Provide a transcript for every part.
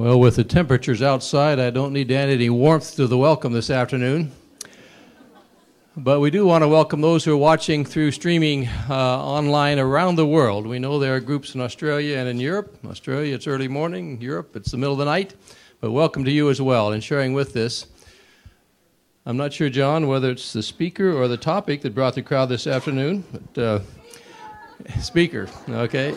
Well, with the temperatures outside, I don't need to add any warmth to the welcome this afternoon. But we do want to welcome those who are watching through streaming uh, online around the world. We know there are groups in Australia and in Europe. Australia, it's early morning. Europe, it's the middle of the night. But welcome to you as well and sharing with this. I'm not sure, Jon, whether it's the speaker or the topic that brought the crowd this afternoon. But, uh, speaker, okay.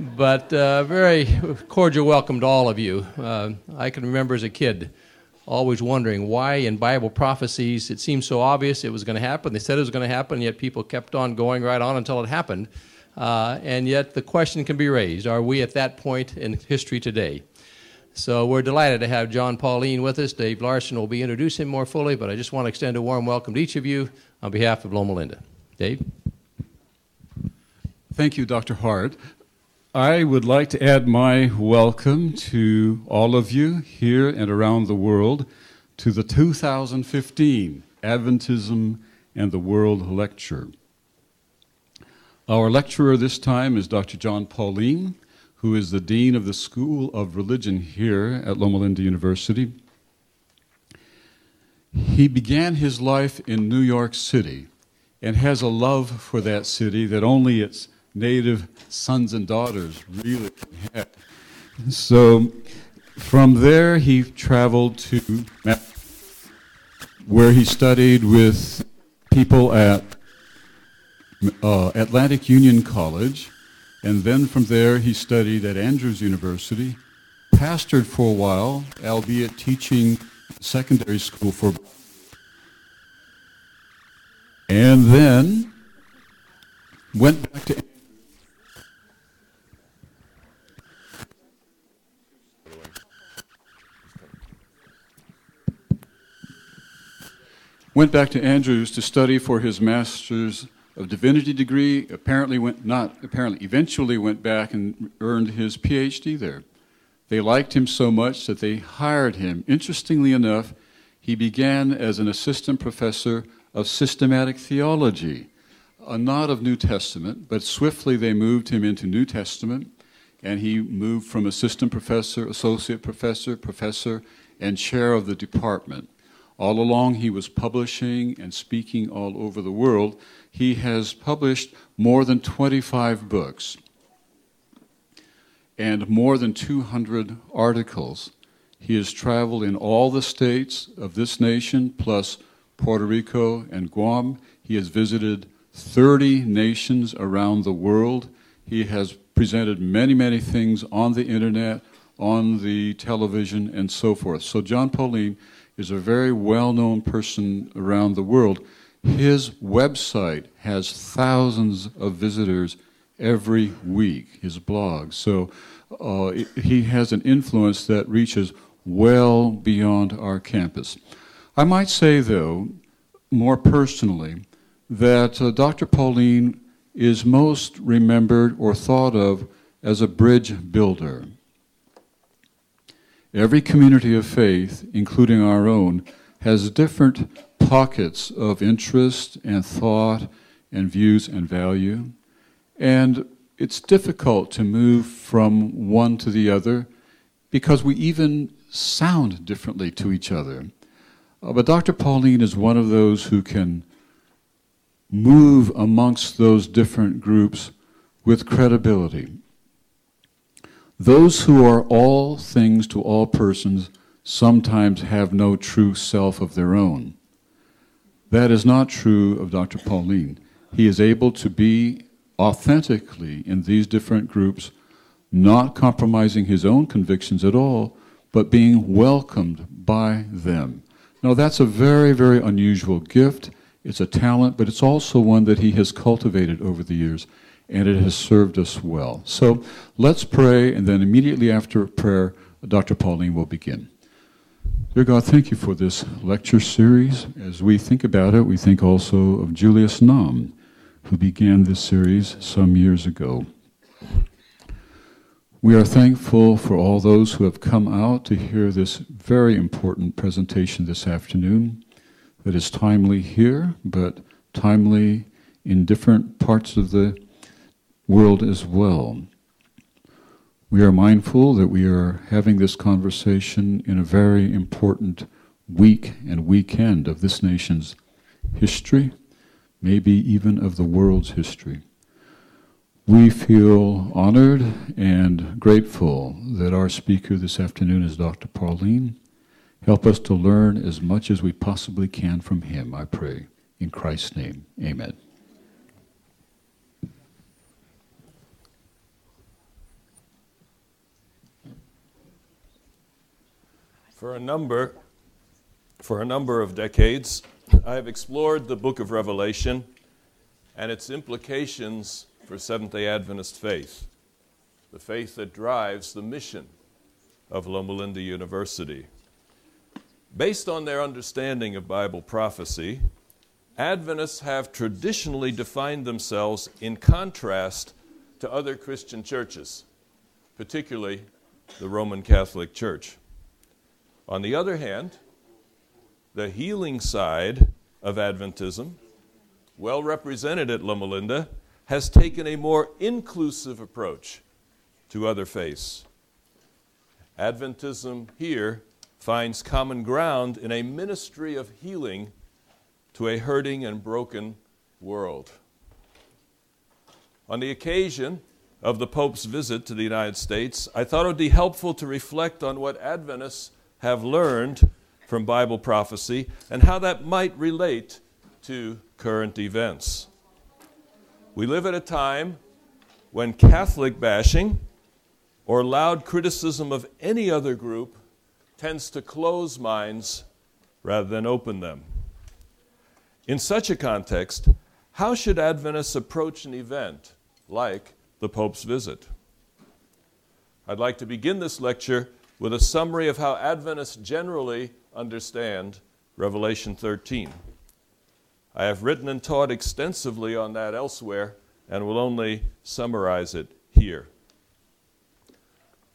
But uh, very cordial welcome to all of you. Uh, I can remember as a kid always wondering why in Bible prophecies it seemed so obvious it was going to happen. They said it was going to happen, yet people kept on going right on until it happened. Uh, and yet the question can be raised are we at that point in history today? So we're delighted to have Jon Paulien with us. Dave Larson will be introducing him more fully, but I just want to extend a warm welcome to each of you on behalf of Loma Linda. Dave? Thank you, Dr. Hart. I would like to add my welcome to all of you here and around the world to the 2015 Adventism and the World Lecture. Our lecturer this time is Dr. Jon Paulien, who is the Dean of the School of Religion here at Loma Linda University. He began his life in New York City and has a love for that city that only its native sons and daughters really had. So from there, he traveled to where he studied with people at uh, Atlantic Union College, and then from there he studied at Andrews University, pastored for a while, albeit teaching secondary school for, and then went back to went back to Andrews to study for his master's of divinity degree. Apparently went not apparently eventually went back and earned his PhD there. They liked him so much that they hired him. Interestingly enough, he began as an assistant professor of systematic theology, a not of New Testament, but swiftly they moved him into New Testament, and he moved from assistant professor, associate professor, professor, and chair of the department. All along, he was publishing and speaking all over the world. He has published more than 25 books and more than 200 articles. He has traveled in all the states of this nation, plus Puerto Rico and Guam. He has visited 30 nations around the world. He has presented many, many things on the internet, on the television, and so forth. So, Jon Paulien is a very well known person around the world. His website has thousands of visitors every week, his blog. So uh, he has an influence that reaches well beyond our campus. I might say, though, more personally, that uh, Dr. Paulien is most remembered or thought of as a bridge builder. Every community of faith, including our own, has different pockets of interest and thought and views and value. And it's difficult to move from one to the other because we even sound differently to each other. Uh, but Dr. Paulien is one of those who can move amongst those different groups with credibility. Those who are all things to all persons sometimes have no true self of their own. That is not true of Dr. Paulien. He is able to be authentically in these different groups, not compromising his own convictions at all, but being welcomed by them. Now, that's a very, very unusual gift. It's a talent, but it's also one that he has cultivated over the years and it has served us well. So let's pray, and then immediately after prayer, Dr. Paulien will begin. Dear God, thank you for this lecture series. As we think about it, we think also of Julius Nam, who began this series some years ago. We are thankful for all those who have come out to hear this very important presentation this afternoon that is timely here, but timely in different parts of the world as well. We are mindful that we are having this conversation in a very important week and weekend of this nation's history, maybe even of the world's history. We feel honored and grateful that our speaker this afternoon is Dr. Paulien. Help us to learn as much as we possibly can from him, I pray. In Christ's name, amen. For a number, for a number of decades, I have explored the book of Revelation and its implications for Seventh day Adventist faith, the faith that drives the mission of Loma Linda University. Based on their understanding of Bible prophecy, Adventists have traditionally defined themselves in contrast to other Christian churches, particularly the Roman Catholic Church. On the other hand, the healing side of Adventism, well represented at Loma Linda, has taken a more inclusive approach to other faiths. Adventism here finds common ground in a ministry of healing to a hurting and broken world. On the occasion of the Pope's visit to the United States, I thought it would be helpful to reflect on what Adventists have learned from Bible prophecy and how that might relate to current events. We live at a time when Catholic bashing or loud criticism of any other group tends to close minds rather than open them. In such a context, how should Adventists approach an event like the Pope's visit? I'd like to begin this lecture with a summary of how Adventists generally understand Revelation 13. I have written and taught extensively on that elsewhere and will only summarize it here.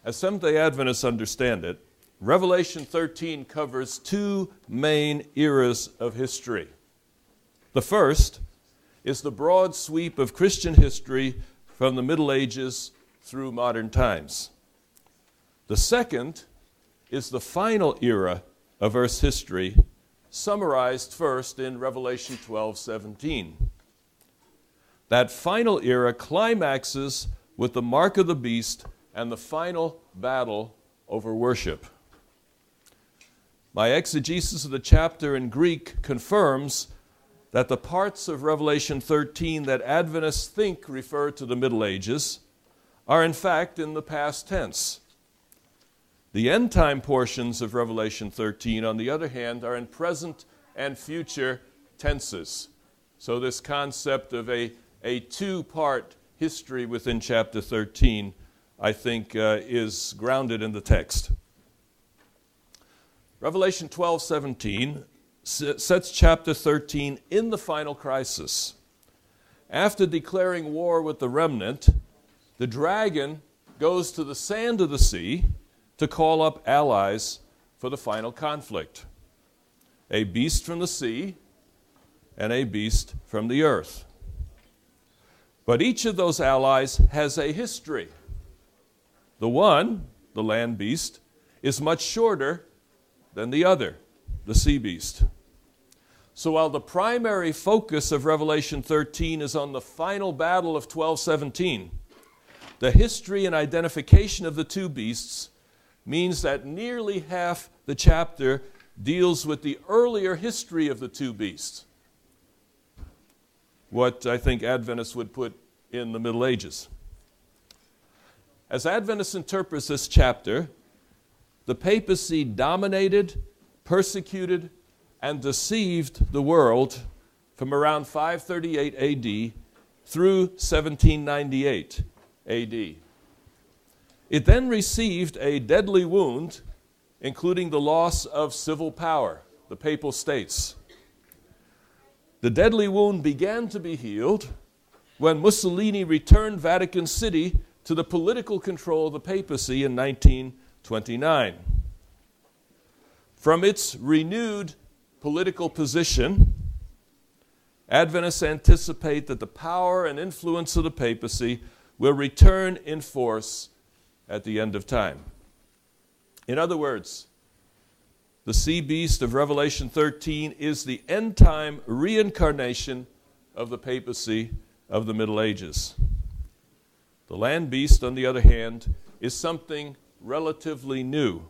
As Seventh day Adventists understand it, Revelation 13 covers two main eras of history. The first is the broad sweep of Christian history from the Middle Ages through modern times. The second is the final era of Earth's history, summarized first in Revelation 12:17. That final era climaxes with the mark of the beast and the final battle over worship. My exegesis of the chapter in Greek confirms that the parts of Revelation 13 that Adventists think refer to the Middle Ages are in fact in the past tense. The end time portions of Revelation 13, on the other hand, are in present and future tenses. So, this concept of a, a two part history within chapter 13, I think, uh, is grounded in the text. Revelation 12 17 sets chapter 13 in the final crisis. After declaring war with the remnant, the dragon goes to the sand of the sea to call up allies for the final conflict a beast from the sea and a beast from the earth. But each of those allies has a history. The one, the land beast, is much shorter than the other, the sea beast. So while the primary focus of Revelation 13 is on the final battle of 1217, the history and identification of the two beasts means that nearly half the chapter deals with the earlier history of the two beasts. What I think Adventists would put in the Middle Ages. As Adventists interpret this chapter, the papacy dominated, persecuted, and deceived the world from around 538 AD through 1798 AD. It then received a deadly wound, including the loss of civil power, the Papal States. The deadly wound began to be healed when Mussolini returned Vatican City to the political control of the papacy in 1929. From its renewed political position, Adventists anticipate that the power and influence of the papacy will return in force at the end of time. In other words, the sea beast of Revelation 13 is the end time reincarnation of the papacy of the Middle Ages. The land beast, on the other hand, is something relatively new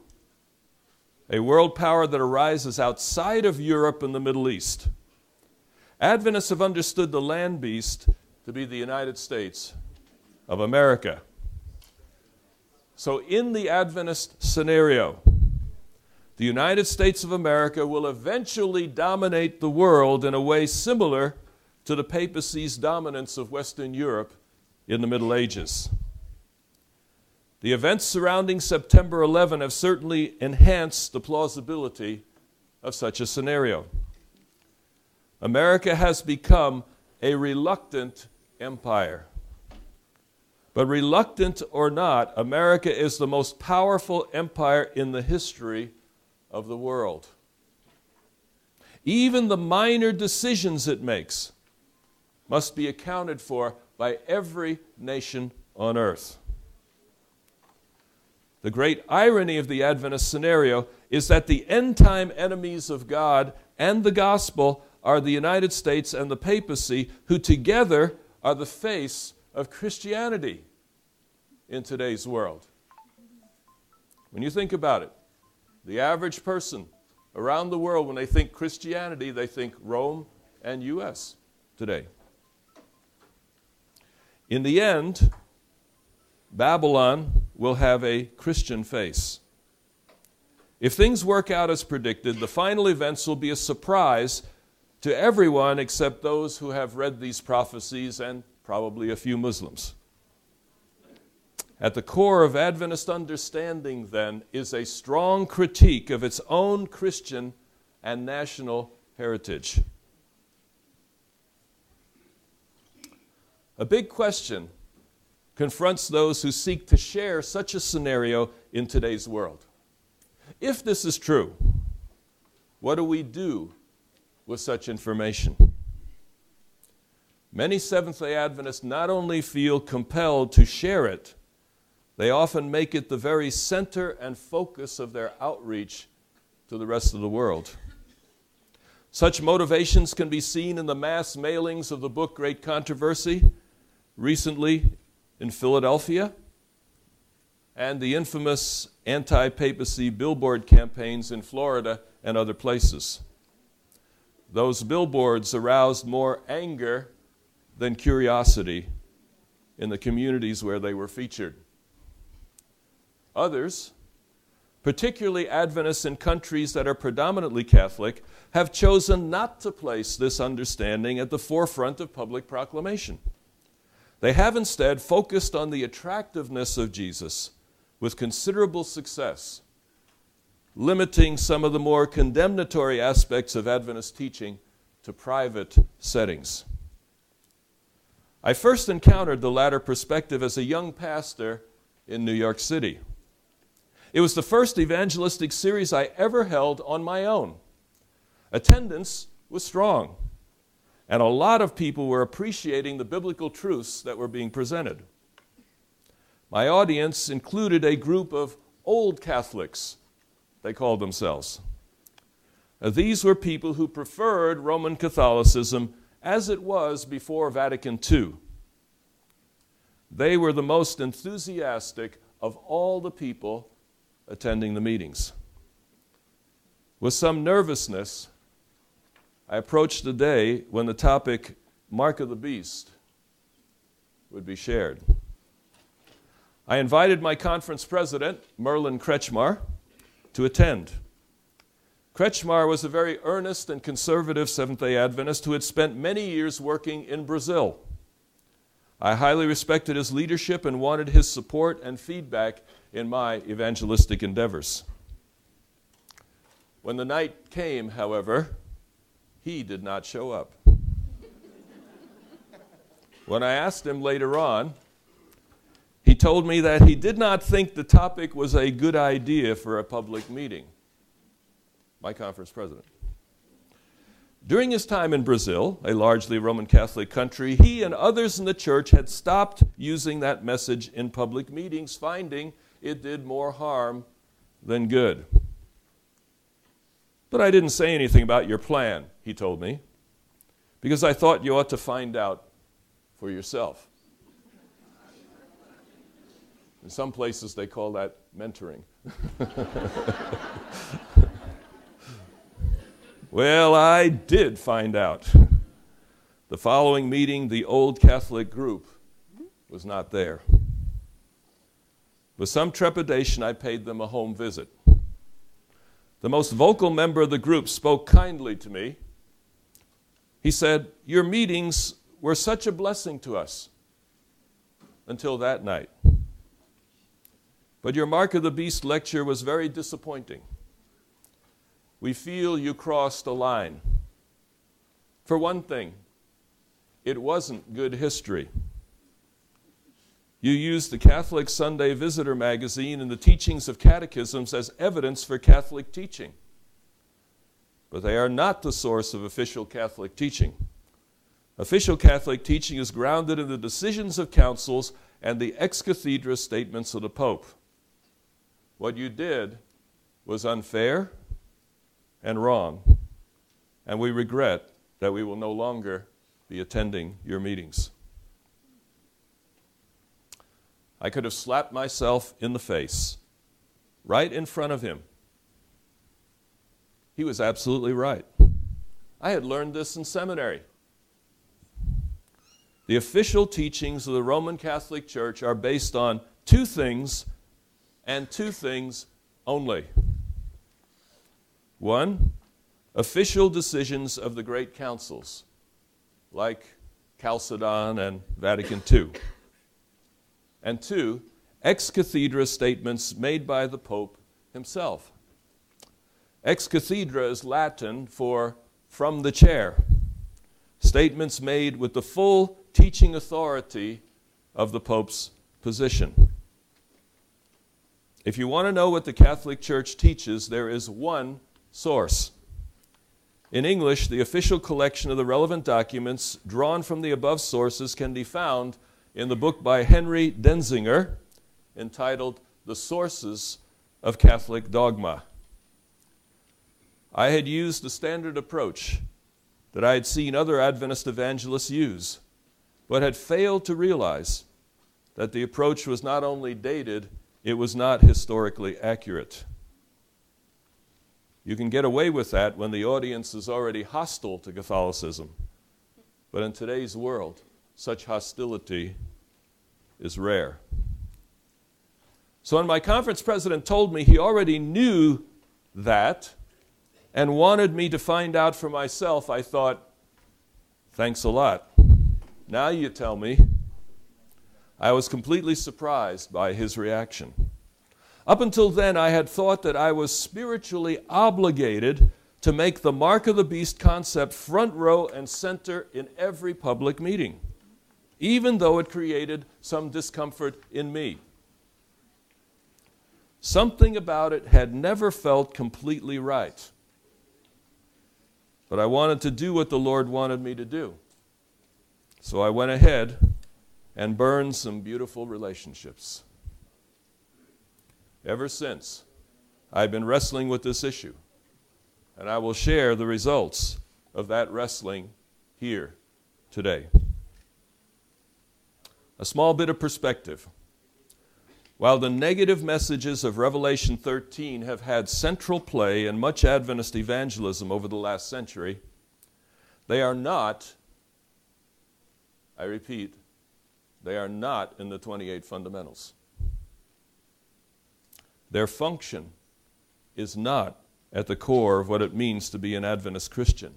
a world power that arises outside of Europe and the Middle East. Adventists have understood the land beast to be the United States of America. So, in the Adventist scenario, the United States of America will eventually dominate the world in a way similar to the papacy's dominance of Western Europe in the Middle Ages. The events surrounding September 11 have certainly enhanced the plausibility of such a scenario. America has become a reluctant empire. But reluctant or not, America is the most powerful empire in the history of the world. Even the minor decisions it makes must be accounted for by every nation on earth. The great irony of the Adventist scenario is that the end time enemies of God and the gospel are the United States and the papacy, who together are the face of Christianity in today's world. When you think about it, the average person around the world, when they think Christianity, they think Rome and U.S. today. In the end, Babylon will have a Christian face. If things work out as predicted, the final events will be a surprise to everyone except those who have read these prophecies and probably a few Muslims. At the core of Adventist understanding, then, is a strong critique of its own Christian and national heritage. A big question confronts those who seek to share such a scenario in today's world. If this is true, what do we do with such information? Many Seventh day Adventists not only feel compelled to share it, they often make it the very center and focus of their outreach to the rest of the world. Such motivations can be seen in the mass mailings of the book Great Controversy, recently in Philadelphia, and the infamous anti papacy billboard campaigns in Florida and other places. Those billboards aroused more anger than curiosity in the communities where they were featured. Others, particularly Adventists in countries that are predominantly Catholic, have chosen not to place this understanding at the forefront of public proclamation. They have instead focused on the attractiveness of Jesus with considerable success, limiting some of the more condemnatory aspects of Adventist teaching to private settings. I first encountered the latter perspective as a young pastor in New York City. It was the first evangelistic series I ever held on my own. Attendance was strong and a lot of people were appreciating the biblical truths that were being presented. My audience included a group of old Catholics, they called themselves. These were people who preferred Roman Catholicism as it was before Vatican II. They were the most enthusiastic of all the people attending the meetings. With some nervousness, I approached the day when the topic Mark of the Beast would be shared. I invited my conference president, Merlin Kretschmar, to attend. Kretschmar was a very earnest and conservative Seventh day Adventist who had spent many years working in Brazil. I highly respected his leadership and wanted his support and feedback in my evangelistic endeavors. When the night came, however, he did not show up. when I asked him later on, he told me that he did not think the topic was a good idea for a public meeting. My conference president. During his time in Brazil, a largely Roman Catholic country, he and others in the church had stopped using that message in public meetings, finding it did more harm than good. But I didn't say anything about your plan, he told me, because I thought you ought to find out for yourself. In some places, they call that mentoring. well, I did find out. The following meeting, the old Catholic group was not there. With some trepidation, I paid them a home visit. The most vocal member of the group spoke kindly to me. He said, Your meetings were such a blessing to us until that night. But your Mark of the Beast lecture was very disappointing. We feel you crossed a line. For one thing, it wasn't good history. You used the Catholic Sunday Visitor magazine and the teachings of catechisms as evidence for Catholic teaching. But they are not the source of official Catholic teaching. Official Catholic teaching is grounded in the decisions of councils and the ex cathedra statements of the Pope. What you did was unfair and wrong, and we regret that we will no longer be attending your meetings. I could have slapped myself in the face right in front of him. He was absolutely right. I had learned this in seminary. The official teachings of the Roman Catholic Church are based on two things and two things only. One, official decisions of the great councils, like Chalcedon and Vatican II. And two, ex cathedra statements made by the Pope himself. Ex cathedra is Latin for from the chair. Statements made with the full teaching authority of the Pope's position. If you want to know what the Catholic Church teaches, there is one source. In English, the official collection of the relevant documents drawn from the above sources can be found in the book by Henry Denzinger entitled The Sources of Catholic Dogma. I had used the standard approach that I had seen other Adventist evangelists use, but had failed to realize that the approach was not only dated, it was not historically accurate. You can get away with that when the audience is already hostile to Catholicism. But in today's world, such hostility is rare. So when my conference president told me he already knew that and wanted me to find out for myself, I thought, thanks a lot. Now you tell me. I was completely surprised by his reaction. Up until then, I had thought that I was spiritually obligated to make the mark of the beast concept front row and center in every public meeting, even though it created some discomfort in me. Something about it had never felt completely right. But I wanted to do what the Lord wanted me to do. So I went ahead and burned some beautiful relationships. Ever since, I've been wrestling with this issue, and I will share the results of that wrestling here today. A small bit of perspective. While the negative messages of Revelation 13 have had central play in much Adventist evangelism over the last century, they are not, I repeat, they are not in the 28 fundamentals. Their function is not at the core of what it means to be an Adventist Christian.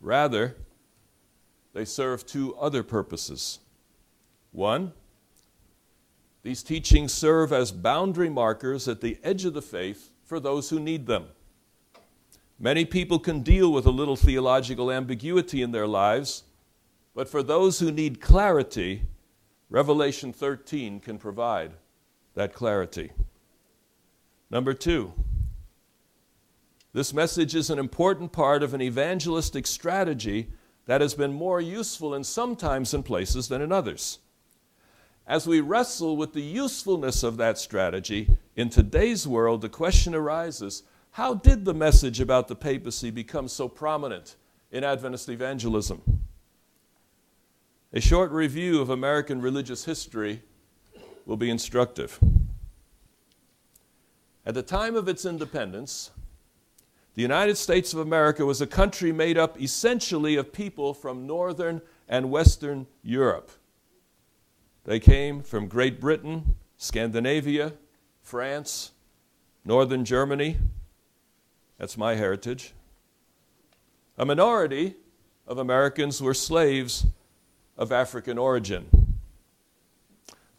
Rather, they serve two other purposes. One, these teachings serve as boundary markers at the edge of the faith for those who need them. Many people can deal with a little theological ambiguity in their lives, but for those who need clarity, Revelation 13 can provide that clarity. Number two, this message is an important part of an evangelistic strategy that has been more useful in some times and places than in others. as we wrestle with the usefulness of that strategy in today's world, the question arises how did the message about the papacy become so prominent in Adventist evangelism? A short review of American religious history will be instructive. At the time of its independence, the United States of America was a country made up essentially of people from Northern and Western Europe. They came from Great Britain, Scandinavia, France, Northern Germany. That's my heritage. A minority of Americans were slaves of African origin.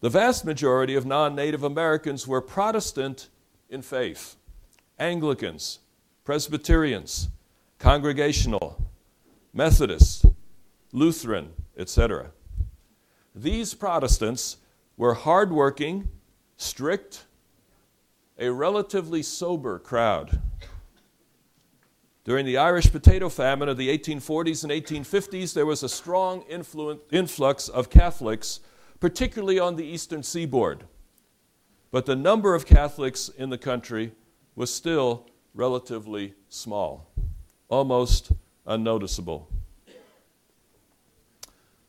The vast majority of non native Americans were Protestant in faith Anglicans, Presbyterians, Congregational, Methodist, Lutheran, etc. These Protestants were hardworking, strict, a relatively sober crowd. During the Irish potato famine of the 1840s and 1850s, there was a strong influx of Catholics, particularly on the eastern seaboard. But the number of Catholics in the country was still relatively small, almost unnoticeable.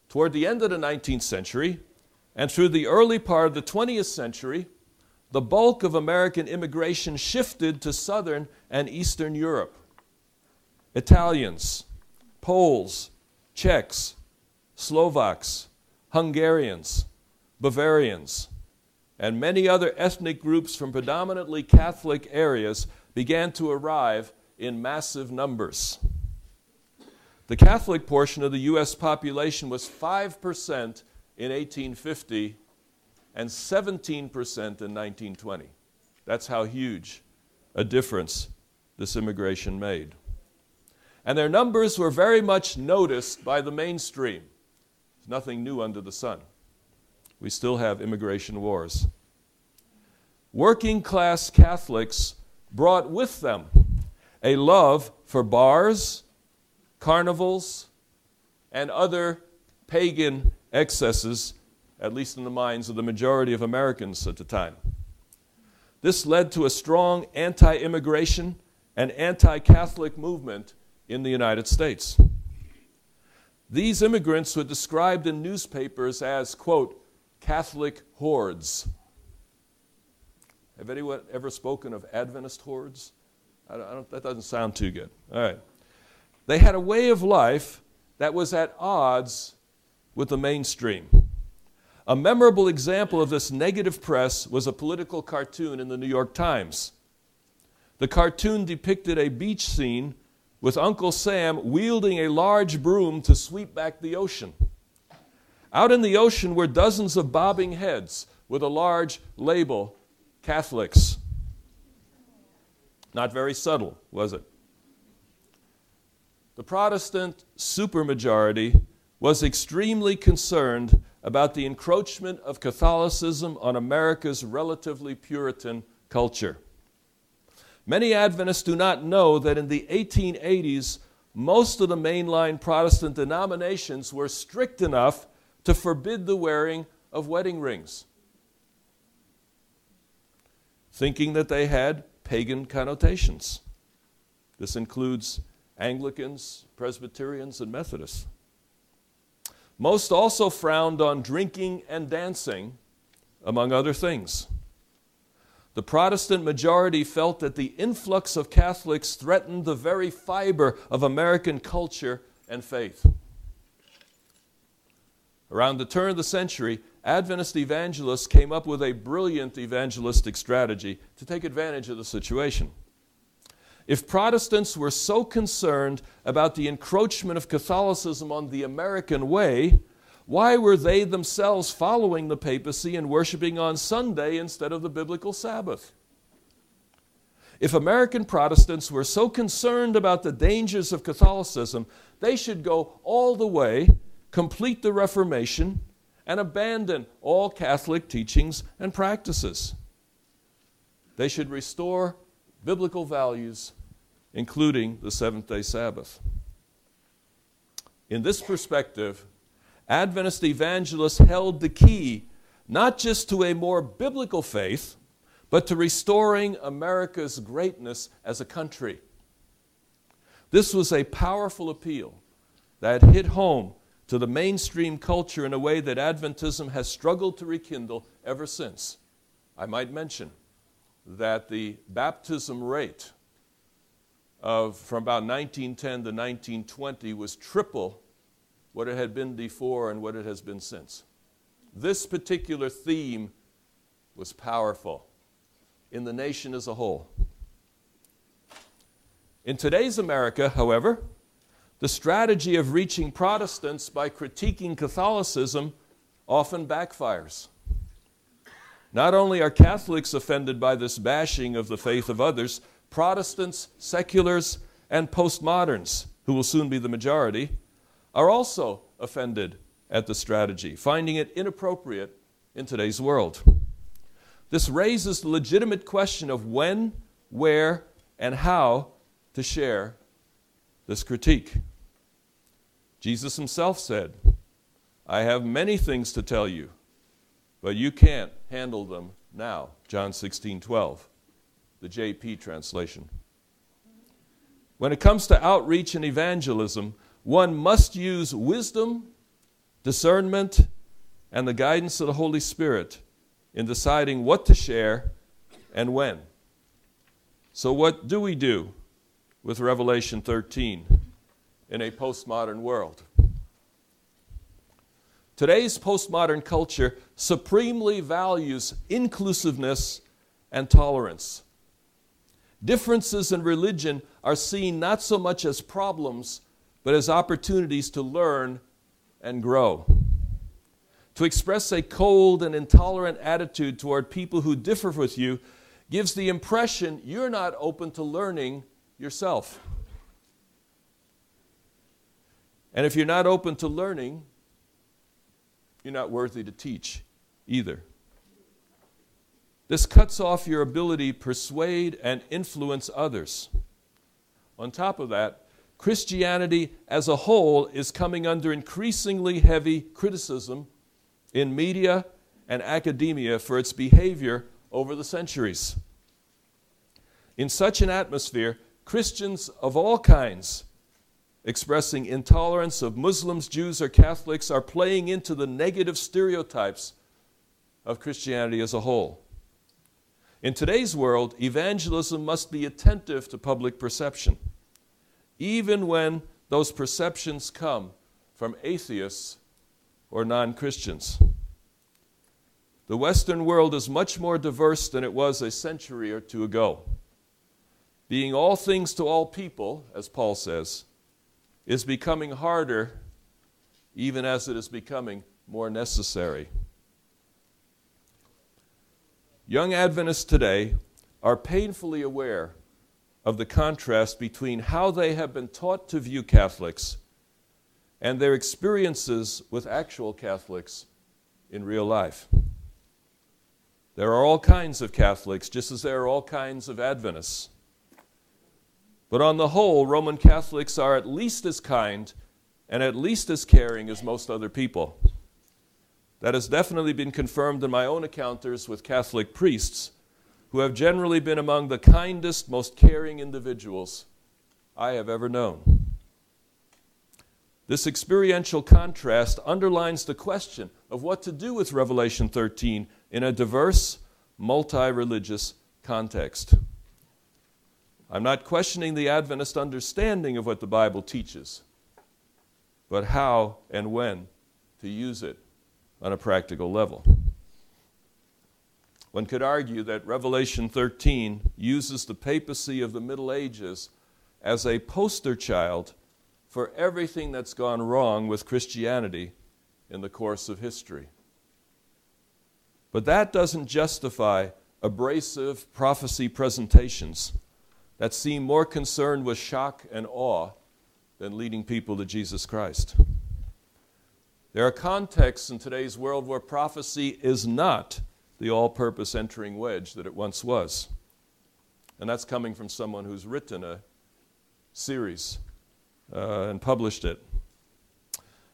Toward the end of the 19th century and through the early part of the 20th century, the bulk of American immigration shifted to southern and eastern Europe. Italians, Poles, Czechs, Slovaks, Hungarians, Bavarians, and many other ethnic groups from predominantly Catholic areas began to arrive in massive numbers. The Catholic portion of the U.S. population was 5% in 1850 and 17% in 1920. That's how huge a difference this immigration made. And their numbers were very much noticed by the mainstream. There's nothing new under the sun. We still have immigration wars. Working class Catholics brought with them a love for bars carnivals, and other pagan excesses, at least in the minds of the majority of Americans at the time. This led to a strong anti immigration and anti Catholic movement in the United States. These immigrants were described in newspapers as, quote, Catholic hordes. Have anyone ever spoken of Adventist hordes? I don't, I don't, that doesn't sound too good. All right. They had a way of life that was at odds with the mainstream. A memorable example of this negative press was a political cartoon in the New York Times. The cartoon depicted a beach scene with Uncle Sam wielding a large broom to sweep back the ocean. Out in the ocean were dozens of bobbing heads with a large label Catholics. Not very subtle, was it? The Protestant supermajority was extremely concerned about the encroachment of Catholicism on America's relatively Puritan culture. Many Adventists do not know that in the 1880s, most of the mainline Protestant denominations were strict enough to forbid the wearing of wedding rings, thinking that they had pagan connotations. This includes Anglicans, Presbyterians, and Methodists. Most also frowned on drinking and dancing, among other things. The Protestant majority felt that the influx of Catholics threatened the very fiber of American culture and faith. Around the turn of the century, Adventist evangelists came up with a brilliant evangelistic strategy to take advantage of the situation. If Protestants were so concerned about the encroachment of Catholicism on the American way, why were they themselves following the papacy and worshiping on Sunday instead of the biblical Sabbath? If American Protestants were so concerned about the dangers of Catholicism, they should go all the way, complete the Reformation, and abandon all Catholic teachings and practices. They should restore biblical values including the seventh day Sabbath. In this perspective, Adventist evangelists held the key not just to a more biblical faith, but to restoring America's greatness as a country. This was a powerful appeal that hit home to the mainstream culture in a way that Adventism has struggled to rekindle ever since. I might mention that the baptism rate of from about 1910 to 1920 was triple what it had been before and what it has been since. This particular theme was powerful in the nation as a whole. In today's America, however, the strategy of reaching Protestants by critiquing Catholicism often backfires. Not only are Catholics offended by this bashing of the faith of others, Protestants, seculars, and postmoderns, who will soon be the majority, are also offended at the strategy, finding it inappropriate in today's world. This raises the legitimate question of when, where, and how to share this critique. Jesus himself said, I have many things to tell you, but you can't handle them now. John 16 12, the JP translation. When it comes to outreach and evangelism, one must use wisdom, discernment, and the guidance of the Holy Spirit in deciding what to share and when. So, what do we do with Revelation 13 in a postmodern world. Today's postmodern culture supremely values inclusiveness and tolerance. Differences in religion are seen not so much as problems, but as opportunities to learn and grow. To express a cold and intolerant attitude toward people who differ with you gives the impression you're not open to learning yourself. And if you're not open to learning, you're not worthy to teach either. This cuts off your ability to persuade and influence others. On top of that, Christianity as a whole is coming under increasingly heavy criticism in media and academia for its behavior over the centuries. In such an atmosphere, Christians of all kinds expressing intolerance of Muslims, Jews, or Catholics are playing into the negative stereotypes of Christianity as a whole. In today's world, evangelism must be attentive to public perception, even when those perceptions come from atheists or non Christians. The Western world is much more diverse than it was a century or two ago being all things to all people, as Paul says, is becoming harder even as it is becoming more necessary. Young Adventists today are painfully aware of the contrast between how they have been taught to view Catholics and their experiences with actual Catholics in real life. There are all kinds of Catholics, just as there are all kinds of Adventists. But on the whole, Roman Catholics are at least as kind and at least as caring as most other people. That has definitely been confirmed in my own encounters with Catholic priests, who have generally been among the kindest, most caring individuals I have ever known. This experiential contrast underlines the question of what to do with Revelation 13 in a diverse, multi religious context. I'm not questioning the Adventist understanding of what the Bible teaches, but how and when to use it on a practical level. One could argue that Revelation 13 uses the papacy of the Middle Ages as a poster child for everything that's gone wrong with Christianity in the course of history. But that doesn't justify abrasive prophecy presentations that seem more concerned with shock and awe than leading people to Jesus Christ. There are contexts in today's world where prophecy is not the all purpose entering wedge that it once was. And that's coming from someone who's written a series uh, and published it.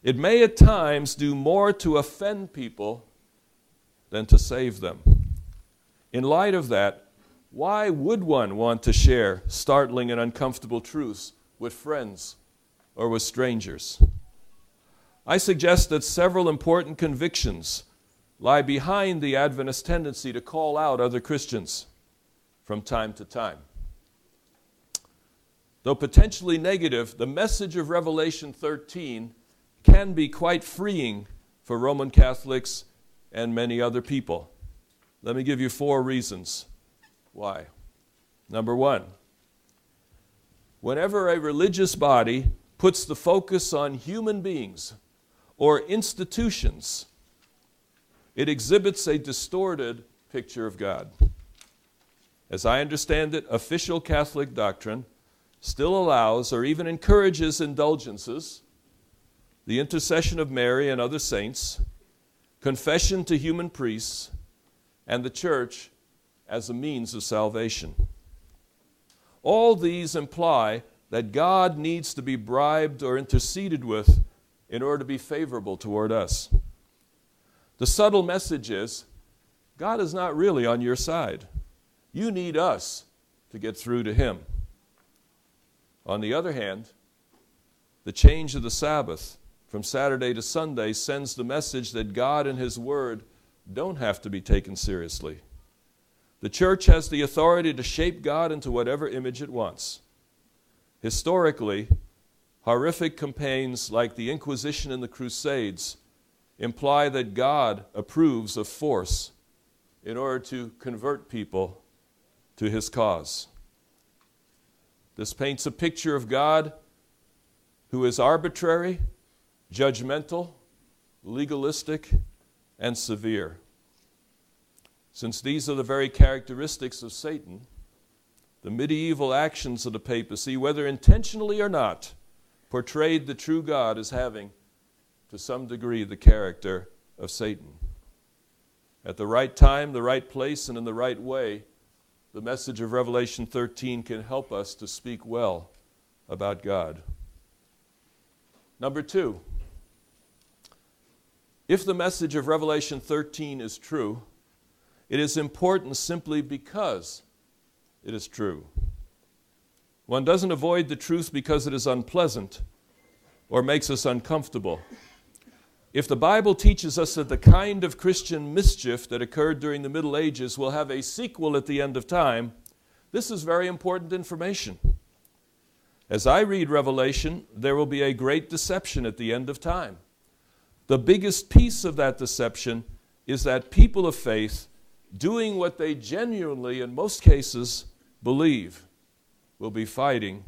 It may at times do more to offend people than to save them. In light of that, why would one want to share startling and uncomfortable truths with friends or with strangers? I suggest that several important convictions lie behind the Adventist tendency to call out other Christians from time to time. Though potentially negative, the message of Revelation 13 can be quite freeing for Roman Catholics and many other people. Let me give you four reasons why. Number one, whenever a religious body puts the focus on human beings or institutions, it exhibits a distorted picture of God. As I understand it, official Catholic doctrine still allows or even encourages indulgences, the intercession of Mary and other saints, confession to human priests, and the church as a means of salvation. All these imply that God needs to be bribed or interceded with in order to be favorable toward us. The subtle message is God is not really on your side. You need us to get through to Him. On the other hand, the change of the Sabbath from Saturday to Sunday sends the message that God and His Word don't have to be taken seriously. The church has the authority to shape God into whatever image it wants. Historically, horrific campaigns like the Inquisition and the Crusades imply that God approves of force in order to convert people to his cause. This paints a picture of God who is arbitrary, judgmental, legalistic, and severe. Since these are the very characteristics of Satan, the medieval actions of the papacy, whether intentionally or not, portrayed the true God as having, to some degree, the character of Satan. At the right time, the right place, and in the right way, the message of Revelation 13 can help us to speak well about God. Number two, if the message of Revelation 13 is true, it is important simply because it is true. One doesn't avoid the truth because it is unpleasant or makes us uncomfortable. If the Bible teaches us that the kind of Christian mischief that occurred during the Middle Ages will have a sequel at the end of time, this is very important information. As I read Revelation, there will be a great deception at the end of time. The biggest piece of that deception is that people of faith, doing what they genuinely, in most cases, believe, will be fighting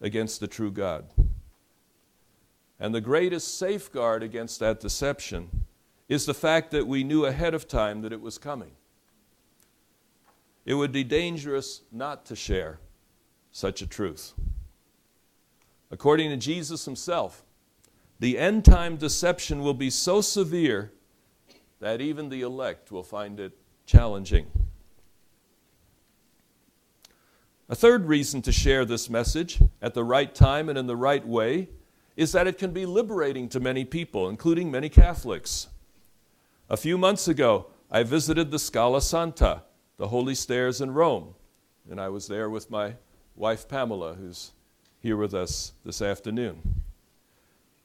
against the true God. And the greatest safeguard against that deception is the fact that we knew ahead of time that it was coming. It would be dangerous not to share such a truth. According to Jesus himself, the end time deception will be so severe that even the elect will find it challenging. A third reason to share this message at the right time and in the right way is that it can be liberating to many people, including many Catholics. A few months ago, I visited the Scala Santa, the holy stairs in Rome, and I was there with my wife Pamela, who's here with us this afternoon.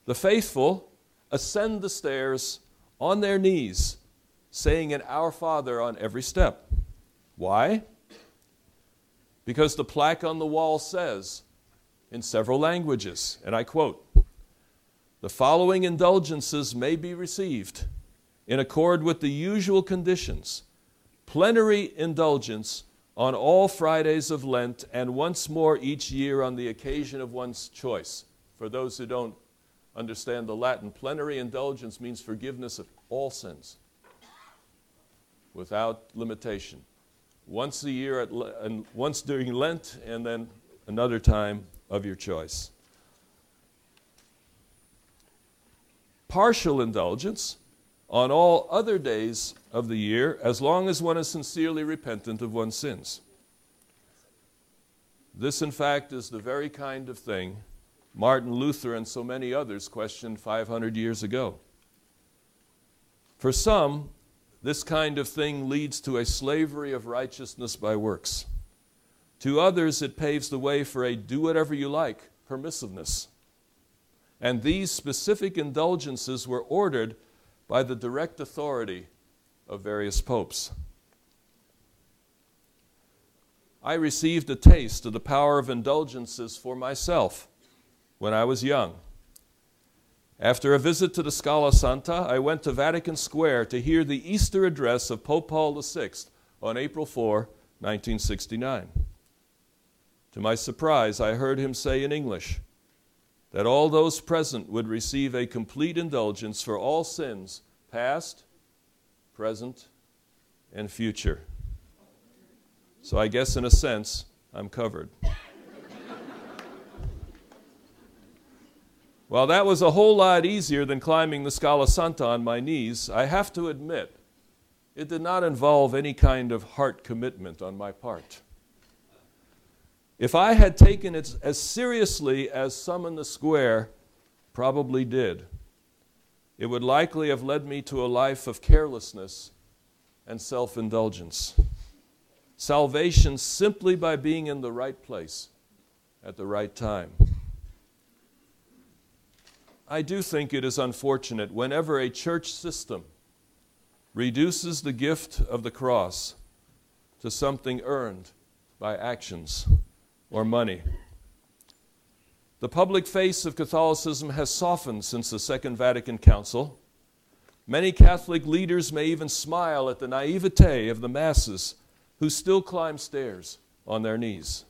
The faithful ascend the stairs on their knees, saying an Our Father on every step. Why? Because the plaque on the wall says, in several languages, and I quote, the following indulgences may be received in accord with the usual conditions plenary indulgence on all Fridays of Lent and once more each year on the occasion of one's choice. For those who don't understand the Latin, plenary indulgence means forgiveness of all sins without limitation. Once a year, at, and once during Lent, and then another time of your choice. partial indulgence on all other days of the year as long as one is sincerely repentant of one's sins. This, in fact, is the very kind of thing Martin Luther and so many others questioned 500 years ago. For some, this kind of thing leads to a slavery of righteousness by works. To others, it paves the way for a do whatever you like permissiveness. And these specific indulgences were ordered by the direct authority of various popes. I received a taste of the power of indulgences for myself when I was young. After a visit to the Scala Santa, I went to Vatican Square to hear the Easter address of Pope Paul VI on April 4, 1969. To my surprise, I heard him say in English that all those present would receive a complete indulgence for all sins, past, present, and future. So I guess, in a sense, I'm covered. While that was a whole lot easier than climbing the Scala Santa on my knees, I have to admit it did not involve any kind of heart commitment on my part. If I had taken it as seriously as some in the square probably did, it would likely have led me to a life of carelessness and self indulgence. Salvation simply by being in the right place at the right time. I do think it is unfortunate whenever a church system reduces the gift of the cross to something earned by actions or money. The public face of Catholicism has softened since the Second Vatican Council. Many Catholic leaders may even smile at the naivete of the masses who still climb stairs on their knees.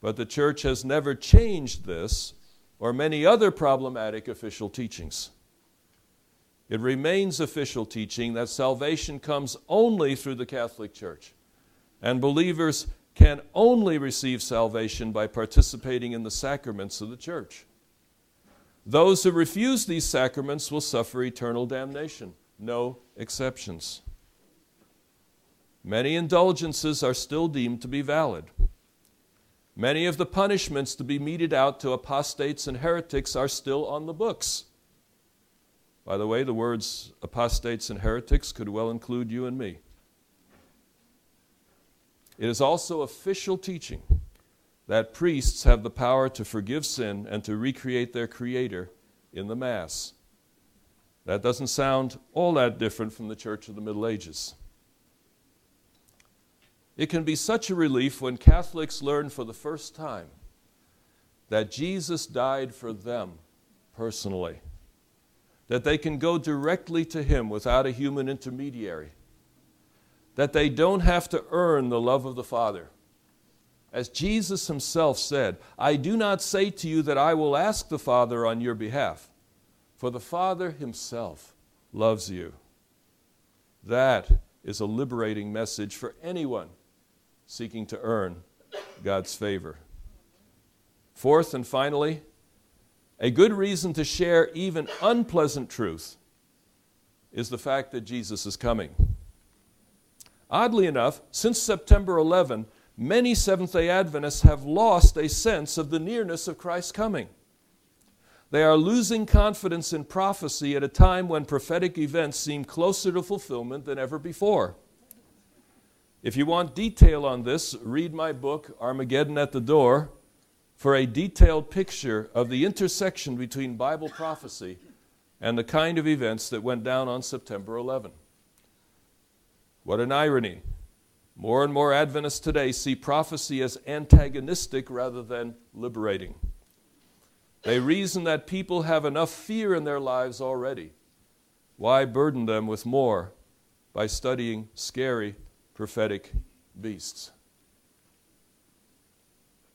But the Church has never changed this or many other problematic official teachings. It remains official teaching that salvation comes only through the Catholic Church, and believers can only receive salvation by participating in the sacraments of the church. Those who refuse these sacraments will suffer eternal damnation, no exceptions. Many indulgences are still deemed to be valid. Many of the punishments to be meted out to apostates and heretics are still on the books. By the way, the words apostates and heretics could well include you and me. It is also official teaching that priests have the power to forgive sin and to recreate their Creator in the Mass. That doesn't sound all that different from the Church of the Middle Ages. It can be such a relief when Catholics learn for the first time that Jesus died for them personally, that they can go directly to Him without a human intermediary that they don't have to earn the love of the Father. As Jesus himself said, I do not say to you that I will ask the Father on your behalf, for the Father himself loves you. That is a liberating message for anyone seeking to earn God's favor. Fourth and finally, a good reason to share even unpleasant truth is the fact that Jesus is coming. Oddly enough, since September 11, many Seventh day Adventists have lost a sense of the nearness of Christ's coming. They are losing confidence in prophecy at a time when prophetic events seem closer to fulfillment than ever before. If you want detail on this, read my book, Armageddon at the Door, for a detailed picture of the intersection between Bible prophecy and the kind of events that went down on September 11. What an irony. More and more Adventists today see prophecy as antagonistic rather than liberating. They reason that people have enough fear in their lives already. Why burden them with more by studying scary prophetic beasts?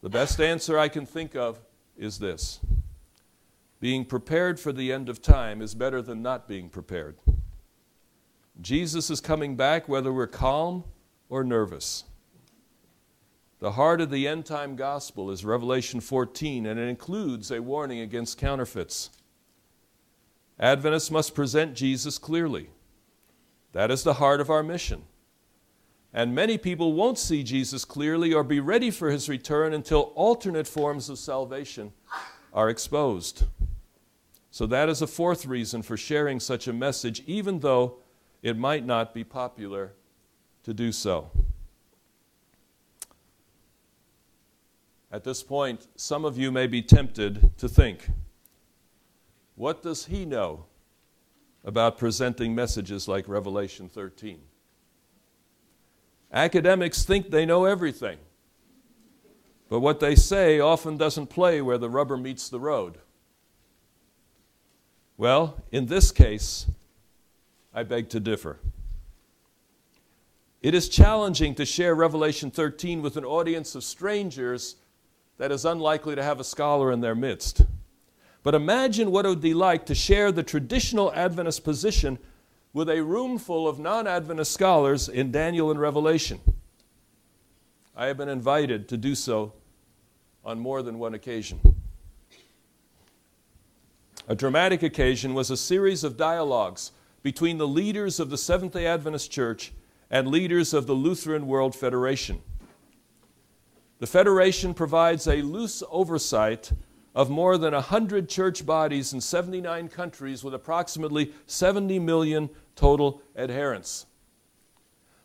The best answer I can think of is this being prepared for the end of time is better than not being prepared. Jesus is coming back whether we're calm or nervous. The heart of the end time gospel is Revelation 14, and it includes a warning against counterfeits. Adventists must present Jesus clearly. That is the heart of our mission. And many people won't see Jesus clearly or be ready for his return until alternate forms of salvation are exposed. So, that is a fourth reason for sharing such a message, even though it might not be popular to do so. At this point, some of you may be tempted to think, what does he know about presenting messages like Revelation 13? Academics think they know everything, but what they say often doesn't play where the rubber meets the road. Well, in this case, I beg to differ. It is challenging to share Revelation 13 with an audience of strangers that is unlikely to have a scholar in their midst. But imagine what it would be like to share the traditional Adventist position with a room full of non Adventist scholars in Daniel and Revelation. I have been invited to do so on more than one occasion. A dramatic occasion was a series of dialogues between the leaders of the Seventh day Adventist Church and leaders of the Lutheran World Federation. The Federation provides a loose oversight of more than 100 church bodies in 79 countries with approximately 70 million total adherents.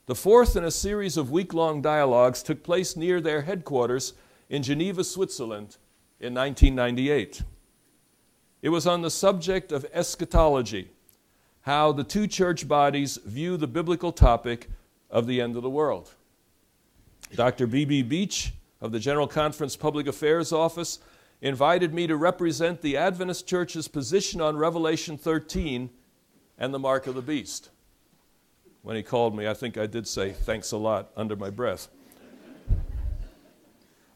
The fourth in a series of week long dialogues took place near their headquarters in Geneva, Switzerland in 1998. It was on the subject of eschatology, how the two church bodies view the biblical topic of the end of the world. Dr. B.B. Beach of the General Conference Public Affairs Office invited me to represent the Adventist Church's position on Revelation 13 and the mark of the beast. When he called me, I think I did say thanks a lot under my breath.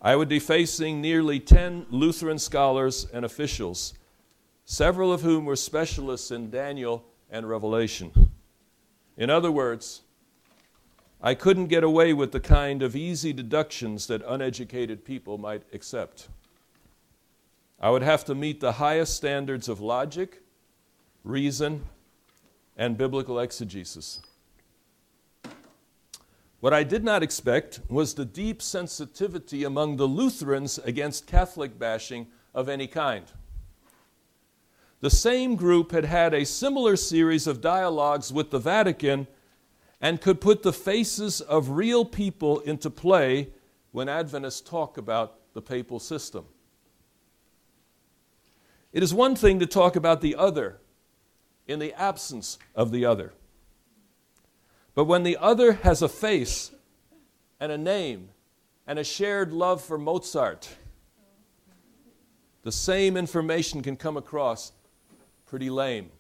I would be facing nearly 10 Lutheran scholars and officials, several of whom were specialists in Daniel and Revelation. In other words, I couldn't get away with the kind of easy deductions that uneducated people might accept. I would have to meet the highest standards of logic, reason, and biblical exegesis. What I did not expect was the deep sensitivity among the Lutherans against Catholic bashing of any kind. The same group had had a similar series of dialogues with the Vatican and could put the faces of real people into play when Adventists talk about the papal system. It is one thing to talk about the other in the absence of the other. But when the other has a face and a name and a shared love for Mozart, the same information can come across pretty lame.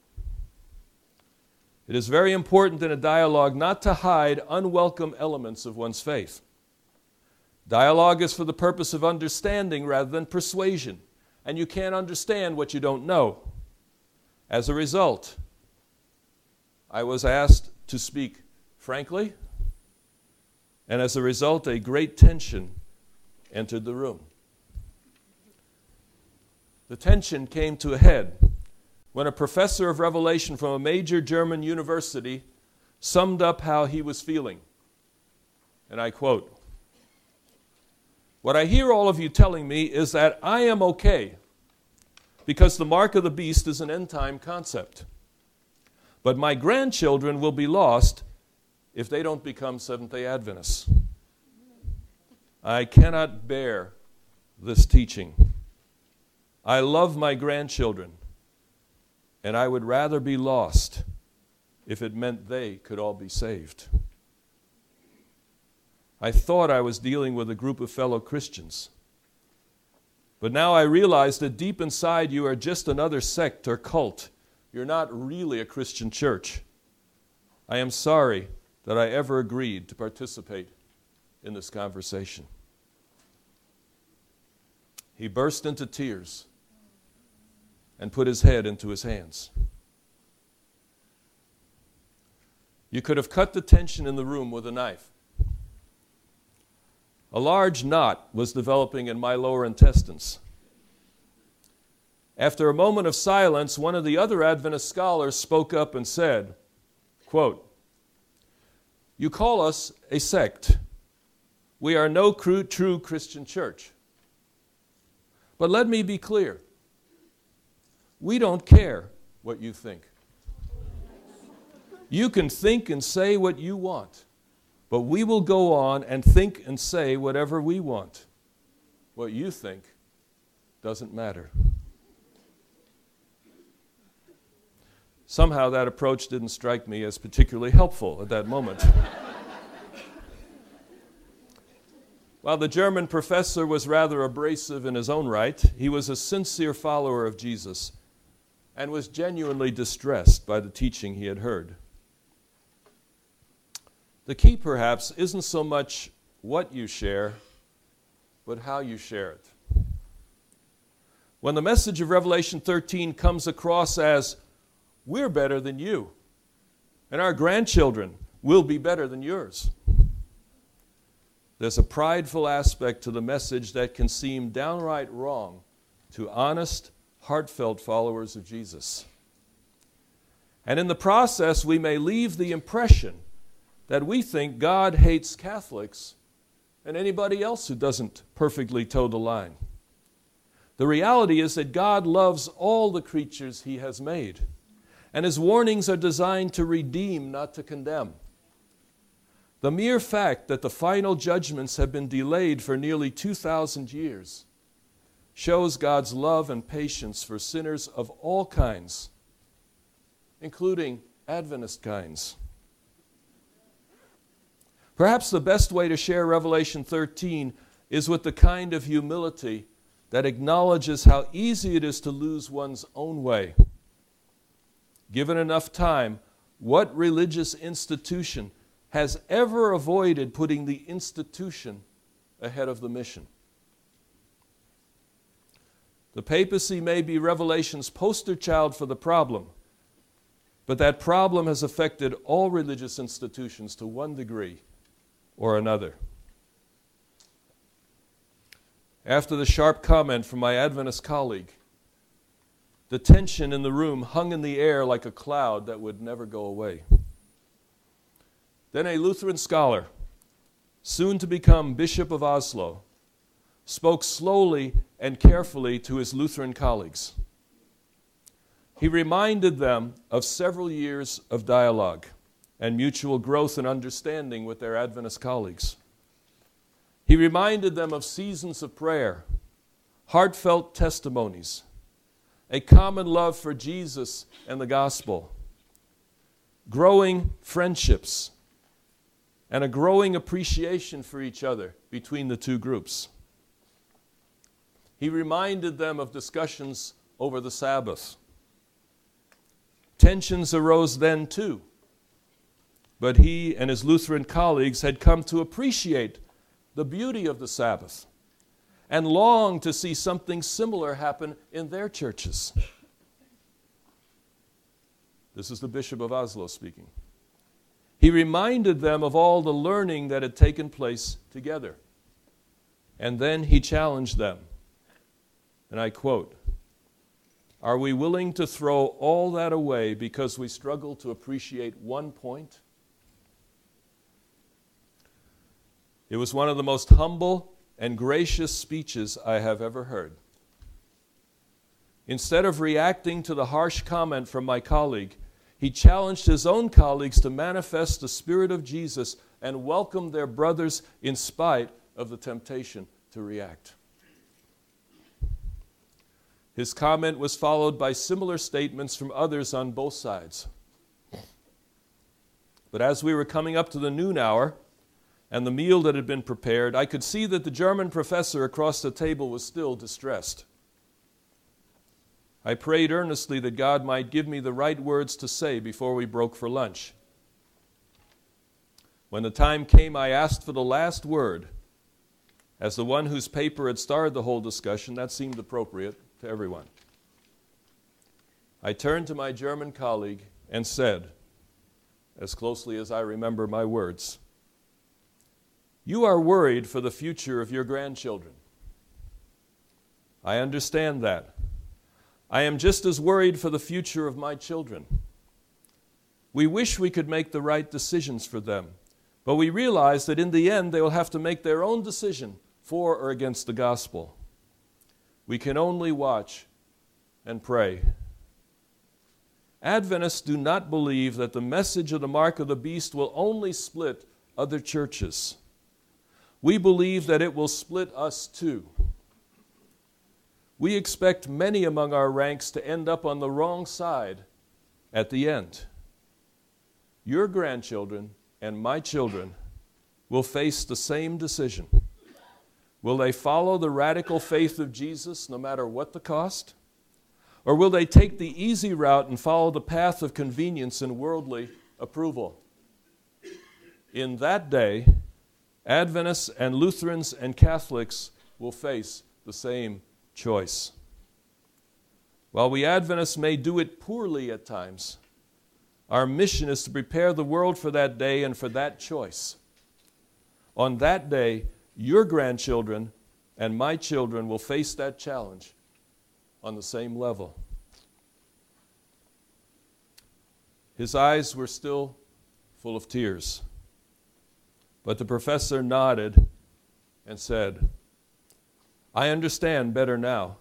It is very important in a dialogue not to hide unwelcome elements of one's faith. Dialogue is for the purpose of understanding rather than persuasion and you can't understand what you don't know. As a result, I was asked to speak frankly, and as a result, a great tension entered the room. The tension came to a head when a professor of Revelation from a major German university summed up how he was feeling. And I quote what I hear all of you telling me is that I am okay because the mark of the beast is an end time concept. But my grandchildren will be lost if they don't become Seventh day Adventists. I cannot bear this teaching. I love my grandchildren, and I would rather be lost if it meant they could all be saved. I thought I was dealing with a group of fellow Christians. But now I realize that deep inside you are just another sect or cult. You're not really a Christian church. I am sorry that I ever agreed to participate in this conversation. He burst into tears and put his head into his hands. You could have cut the tension in the room with a knife. A large knot was developing in my lower intestines. After a moment of silence, one of the other Adventist scholars spoke up and said, quote, You call us a sect. We are no true Christian church. But let me be clear we don't care what you think. You can think and say what you want, but we will go on and think and say whatever we want. What you think doesn't matter. Somehow that approach didn't strike me as particularly helpful at that moment. While the German professor was rather abrasive in his own right, he was a sincere follower of Jesus and was genuinely distressed by the teaching he had heard. The key, perhaps, isn't so much what you share, but how you share it. When the message of Revelation 13 comes across as, we're better than you, and our grandchildren will be better than yours there's a prideful aspect to the message that can seem downright wrong to honest, heartfelt followers of Jesus. And in the process, we may leave the impression that we think God hates Catholics and anybody else who doesn't perfectly toe the line. The reality is that God loves all the creatures He has made, and His warnings are designed to redeem, not to condemn. The mere fact that the final judgments have been delayed for nearly 2,000 years shows God's love and patience for sinners of all kinds, including Adventist kinds. Perhaps the best way to share Revelation 13 is with the kind of humility that acknowledges how easy it is to lose one's own way. Given enough time, what religious institution has ever avoided putting the institution ahead of the mission. The papacy may be Revelation's poster child for the problem, but that problem has affected all religious institutions to one degree or another. After the sharp comment from my Adventist colleague, the tension in the room hung in the air like a cloud that would never go away. Then a Lutheran scholar, soon to become Bishop of Oslo, spoke slowly and carefully to his Lutheran colleagues. He reminded them of several years of dialogue and mutual growth and understanding with their Adventist colleagues. He reminded them of seasons of prayer, heartfelt testimonies, a common love for Jesus and the gospel, growing friendships, and a growing appreciation for each other between the two groups. He reminded them of discussions over the Sabbath. Tensions arose then too, but he and his Lutheran colleagues had come to appreciate the beauty of the Sabbath and longed to see something similar happen in their churches. This is the Bishop of Oslo speaking. He reminded them of all the learning that had taken place together. And then he challenged them. And I quote Are we willing to throw all that away because we struggle to appreciate one point? It was one of the most humble and gracious speeches I have ever heard. Instead of reacting to the harsh comment from my colleague, he challenged his own colleagues to manifest the Spirit of Jesus and welcome their brothers in spite of the temptation to react. His comment was followed by similar statements from others on both sides. But as we were coming up to the noon hour and the meal that had been prepared, I could see that the German professor across the table was still distressed. I prayed earnestly that God might give me the right words to say before we broke for lunch. When the time came, I asked for the last word. As the one whose paper had started the whole discussion, that seemed appropriate to everyone. I turned to my German colleague and said, as closely as I remember my words, You are worried for the future of your grandchildren. I understand that. I am just as worried for the future of my children. We wish we could make the right decisions for them, but we realize that in the end they will have to make their own decision for or against the gospel. We can only watch and pray. Adventists do not believe that the message of the mark of the beast will only split other churches. We believe that it will split us too. We expect many among our ranks to end up on the wrong side at the end. Your grandchildren and my children will face the same decision. Will they follow the radical faith of Jesus no matter what the cost? Or will they take the easy route and follow the path of convenience and worldly approval? In that day, Adventists and Lutherans and Catholics will face the same choice. While we Adventists may do it poorly at times, our mission is to prepare the world for that day and for that choice. On that day, your grandchildren and my children will face that challenge on the same level. His eyes were still full of tears, but the professor nodded and said, I understand better now.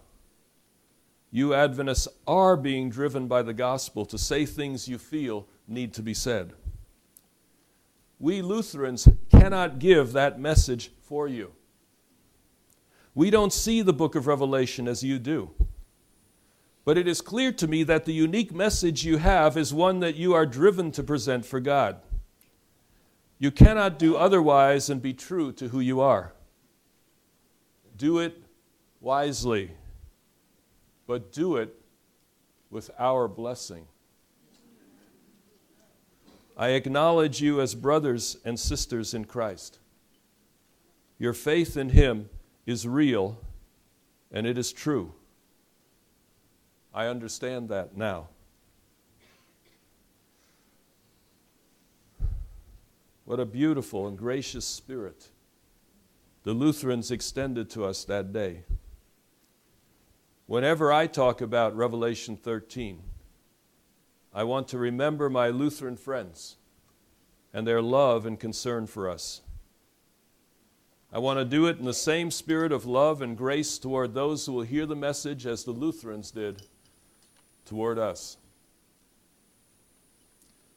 You Adventists are being driven by the gospel to say things you feel need to be said. We Lutherans cannot give that message for you. We don't see the book of Revelation as you do. But it is clear to me that the unique message you have is one that you are driven to present for God. You cannot do otherwise and be true to who you are. Do it wisely, but do it with our blessing. I acknowledge you as brothers and sisters in Christ. Your faith in Him is real and it is true. I understand that now. What a beautiful and gracious spirit the Lutherans extended to us that day. Whenever I talk about Revelation 13, I want to remember my Lutheran friends and their love and concern for us. I want to do it in the same spirit of love and grace toward those who will hear the message as the Lutherans did toward us.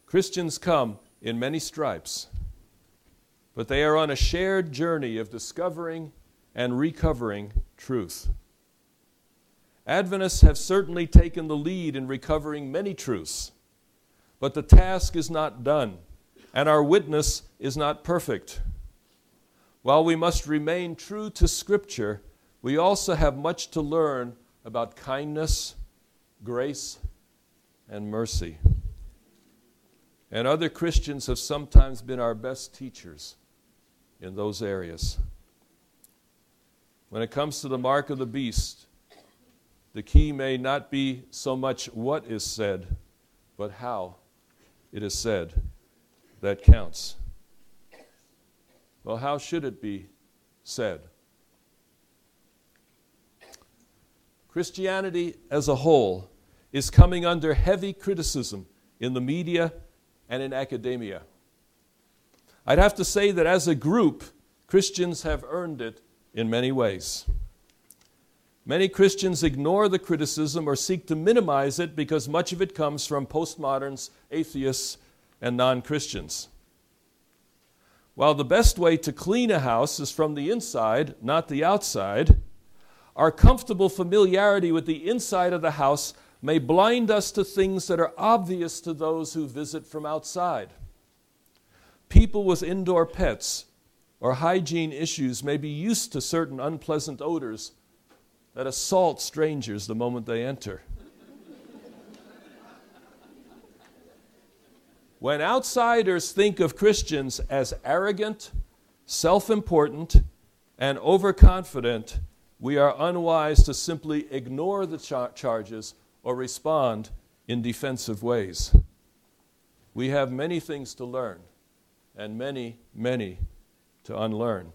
Christians come in many stripes, but they are on a shared journey of discovering and recovering truth. Adventists have certainly taken the lead in recovering many truths, but the task is not done, and our witness is not perfect. While we must remain true to Scripture, we also have much to learn about kindness, grace, and mercy. And other Christians have sometimes been our best teachers in those areas. When it comes to the mark of the beast, the key may not be so much what is said, but how it is said that counts. Well, how should it be said? Christianity as a whole is coming under heavy criticism in the media and in academia. I'd have to say that as a group, Christians have earned it in many ways. Many Christians ignore the criticism or seek to minimize it because much of it comes from postmoderns, atheists, and non Christians. While the best way to clean a house is from the inside, not the outside, our comfortable familiarity with the inside of the house may blind us to things that are obvious to those who visit from outside. People with indoor pets or hygiene issues may be used to certain unpleasant odors that assault strangers the moment they enter. when outsiders think of Christians as arrogant, self important, and overconfident, we are unwise to simply ignore the char- charges or respond in defensive ways. We have many things to learn and many, many to unlearn.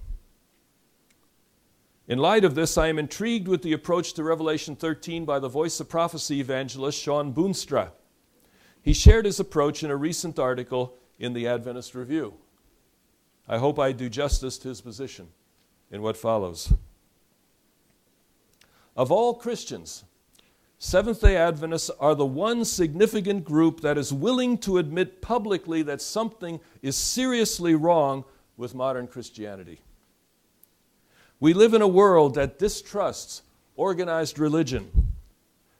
In light of this, I am intrigued with the approach to Revelation 13 by the Voice of Prophecy evangelist Shawn Boonstra. He shared his approach in a recent article in the Adventist Review. I hope I do justice to his position in what follows. Of all Christians, Seventh day Adventists are the one significant group that is willing to admit publicly that something is seriously wrong with modern Christianity. We live in a world that distrusts organized religion,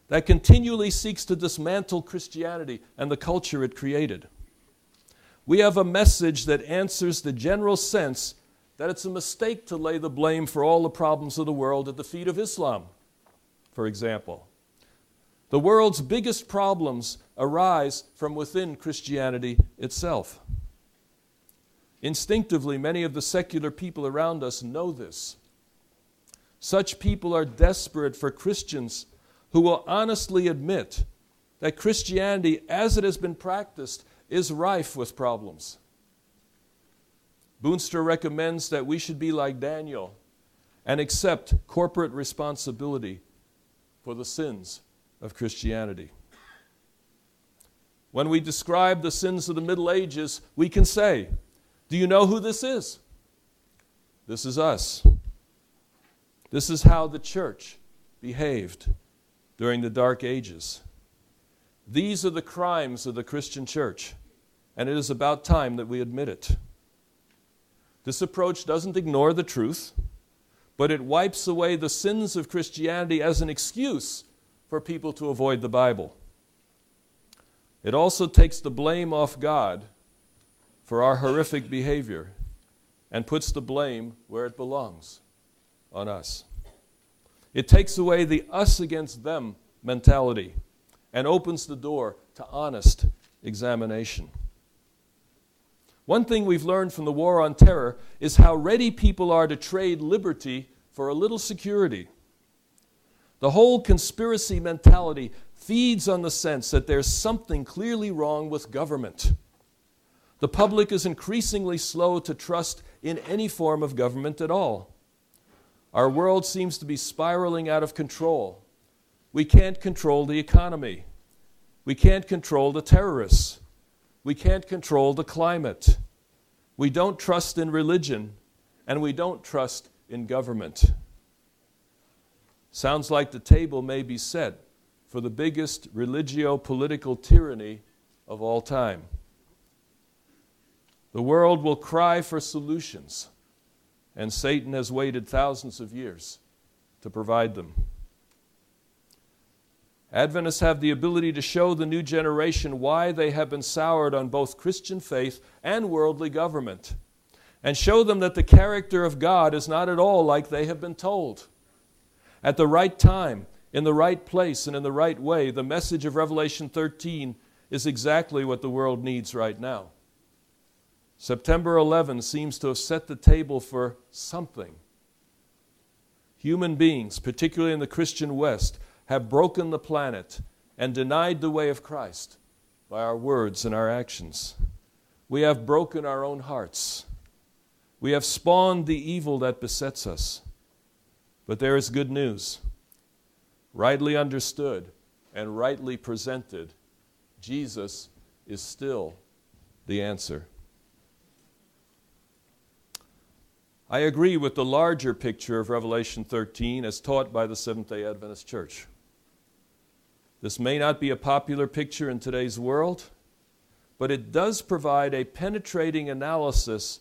that continually seeks to dismantle Christianity and the culture it created. We have a message that answers the general sense that it's a mistake to lay the blame for all the problems of the world at the feet of Islam, for example. The world's biggest problems arise from within Christianity itself. Instinctively, many of the secular people around us know this. Such people are desperate for Christians who will honestly admit that Christianity, as it has been practiced, is rife with problems. Boonstra recommends that we should be like Daniel and accept corporate responsibility for the sins of Christianity. When we describe the sins of the Middle Ages, we can say, Do you know who this is? This is us. This is how the church behaved during the Dark Ages. These are the crimes of the Christian church, and it is about time that we admit it. This approach doesn't ignore the truth, but it wipes away the sins of Christianity as an excuse for people to avoid the Bible. It also takes the blame off God for our horrific behavior and puts the blame where it belongs on us. It takes away the us against them mentality and opens the door to honest examination. One thing we've learned from the war on terror is how ready people are to trade liberty for a little security. The whole conspiracy mentality feeds on the sense that there's something clearly wrong with government. The public is increasingly slow to trust in any form of government at all. Our world seems to be spiraling out of control. We can't control the economy. We can't control the terrorists. We can't control the climate. We don't trust in religion, and we don't trust in government. Sounds like the table may be set for the biggest religio political tyranny of all time. The world will cry for solutions, and Satan has waited thousands of years to provide them. Adventists have the ability to show the new generation why they have been soured on both Christian faith and worldly government, and show them that the character of God is not at all like they have been told. At the right time, in the right place, and in the right way, the message of Revelation 13 is exactly what the world needs right now. September 11 seems to have set the table for something. Human beings, particularly in the Christian West, have broken the planet and denied the way of Christ by our words and our actions. We have broken our own hearts. We have spawned the evil that besets us. But there is good news. Rightly understood and rightly presented, Jesus is still the answer. I agree with the larger picture of Revelation 13 as taught by the Seventh day Adventist Church. This may not be a popular picture in today's world, but it does provide a penetrating analysis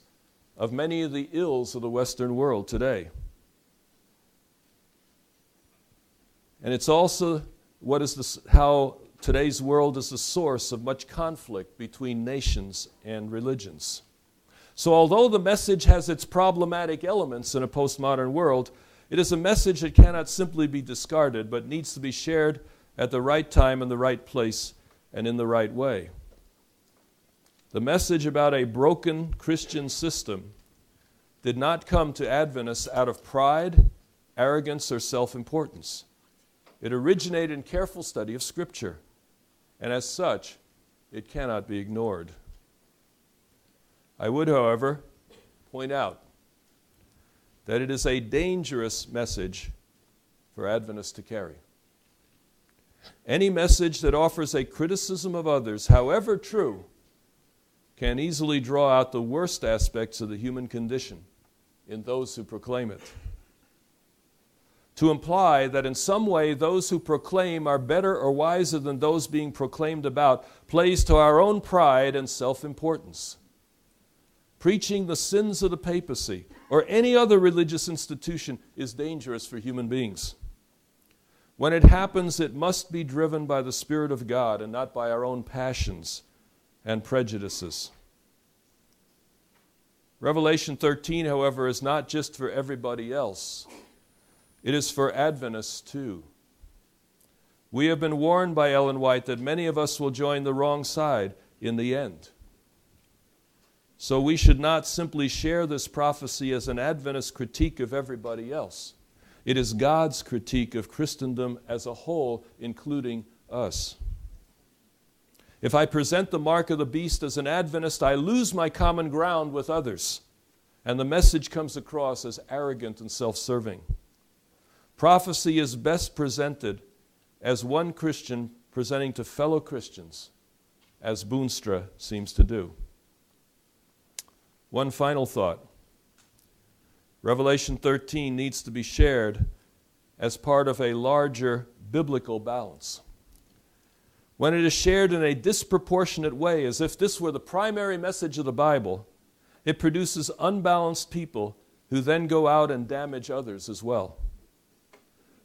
of many of the ills of the Western world today. And it's also what is how today's world is the source of much conflict between nations and religions. So, although the message has its problematic elements in a postmodern world, it is a message that cannot simply be discarded, but needs to be shared at the right time, in the right place, and in the right way. The message about a broken Christian system did not come to Adventists out of pride, arrogance, or self importance. It originated in careful study of Scripture, and as such, it cannot be ignored. I would, however, point out that it is a dangerous message for Adventists to carry. Any message that offers a criticism of others, however true, can easily draw out the worst aspects of the human condition in those who proclaim it. To imply that in some way those who proclaim are better or wiser than those being proclaimed about plays to our own pride and self importance. Preaching the sins of the papacy or any other religious institution is dangerous for human beings. When it happens, it must be driven by the Spirit of God and not by our own passions and prejudices. Revelation 13, however, is not just for everybody else, it is for Adventists too. We have been warned by Ellen White that many of us will join the wrong side in the end. So we should not simply share this prophecy as an Adventist critique of everybody else. It is God's critique of Christendom as a whole, including us. If I present the mark of the beast as an Adventist, I lose my common ground with others, and the message comes across as arrogant and self serving. Prophecy is best presented as one Christian presenting to fellow Christians, as Boonstra seems to do. One final thought Revelation 13 needs to be shared as part of a larger biblical balance. When it is shared in a disproportionate way, as if this were the primary message of the Bible, it produces unbalanced people who then go out and damage others as well.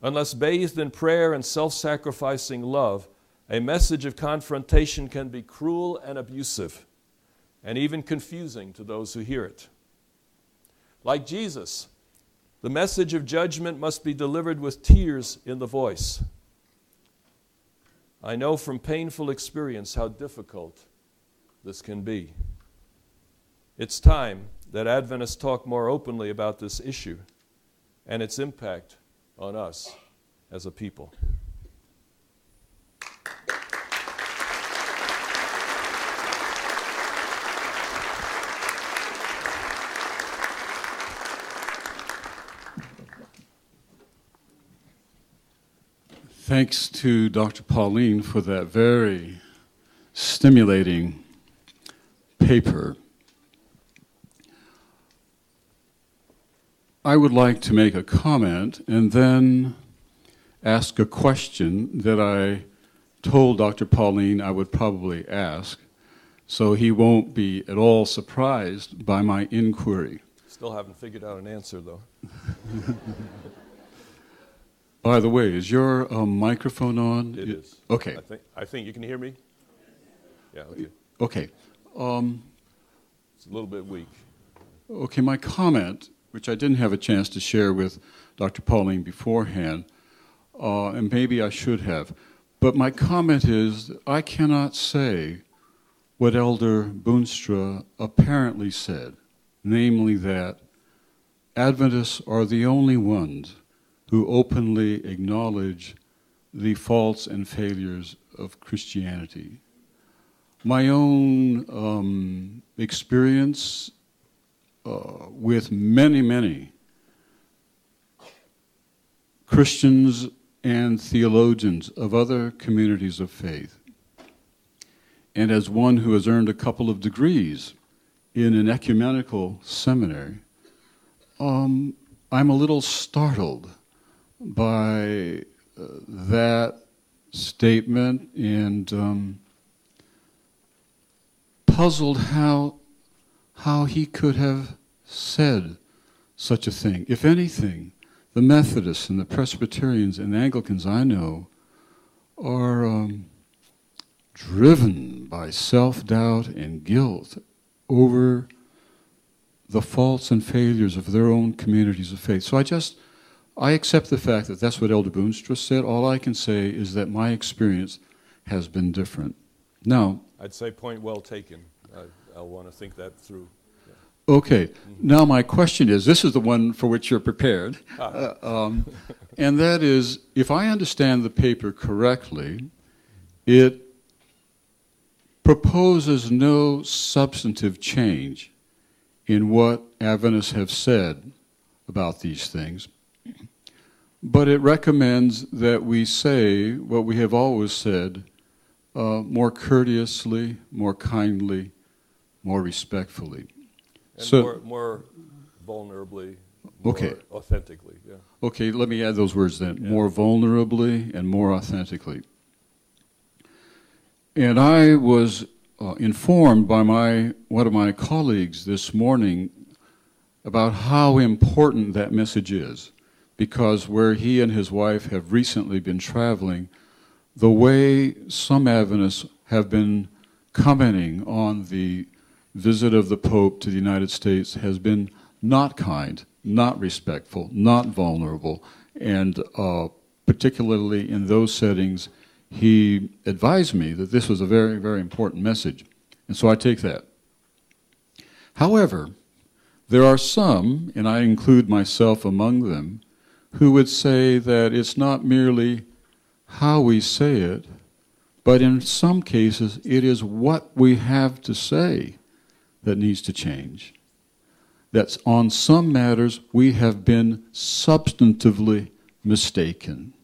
Unless bathed in prayer and self sacrificing love, a message of confrontation can be cruel and abusive, and even confusing to those who hear it. Like Jesus, the message of judgment must be delivered with tears in the voice. I know from painful experience how difficult this can be. It's time that Adventists talk more openly about this issue and its impact on us as a people. Thanks to Dr. Paulien for that very stimulating paper. I would like to make a comment and then ask a question that I told Dr. Paulien I would probably ask, so he won't be at all surprised by my inquiry. Still haven't figured out an answer, though. By the way, is your um, microphone on? It is. Okay. I think, I think you can hear me? Yeah, okay. Okay. Um, It's a little bit weak. okay, my comment, which I didn't have a chance to share with Dr. Paulien beforehand, uh, and maybe I should have, but my comment is I cannot say what Elder Boonstra apparently said, namely that Adventists are the only ones who openly acknowledge the faults and failures of Christianity. My own um, experience uh, with many, many Christians and theologians of other communities of faith, and as one who has earned a couple of degrees in an ecumenical seminary, um, I'm a little startled by uh, that statement and um, puzzled how how he could have said such a thing. If anything, the Methodists and the Presbyterians and Anglicans I know are um, driven by self doubt and guilt over the faults and failures of their own communities of faith. So I just I accept the fact that that's what Elder Boonstra said. All I can say is that my experience has been different. Now, I'd say point well taken. I, I'll want to think that through. Okay, now my question is this is the one for which you're prepared. Uh, um, and that is if I understand the paper correctly, it proposes no substantive change in what Adventists have said about these things. But it recommends that we say what we have always said uh, more courteously, more kindly, more respectfully. And So- more, more vulnerably, more Okay. authentically. Yeah. Okay, let me add those words then. More vulnerably and more authentically. And I was uh, informed by my one of my colleagues this morning about how important that message is, because where he and his wife have recently been traveling, the way some Adventists have been commenting on the visit of the Pope to the United States has been not kind, not respectful, not vulnerable, and uh, particularly in those settings, he advised me that this was a very, very important message. And so I take that. However, there are some, and I include myself among them, who would say that it's not merely how we say it, but in some cases, it is what we have to say that needs to change. That on some matters we have been substantively mistaken,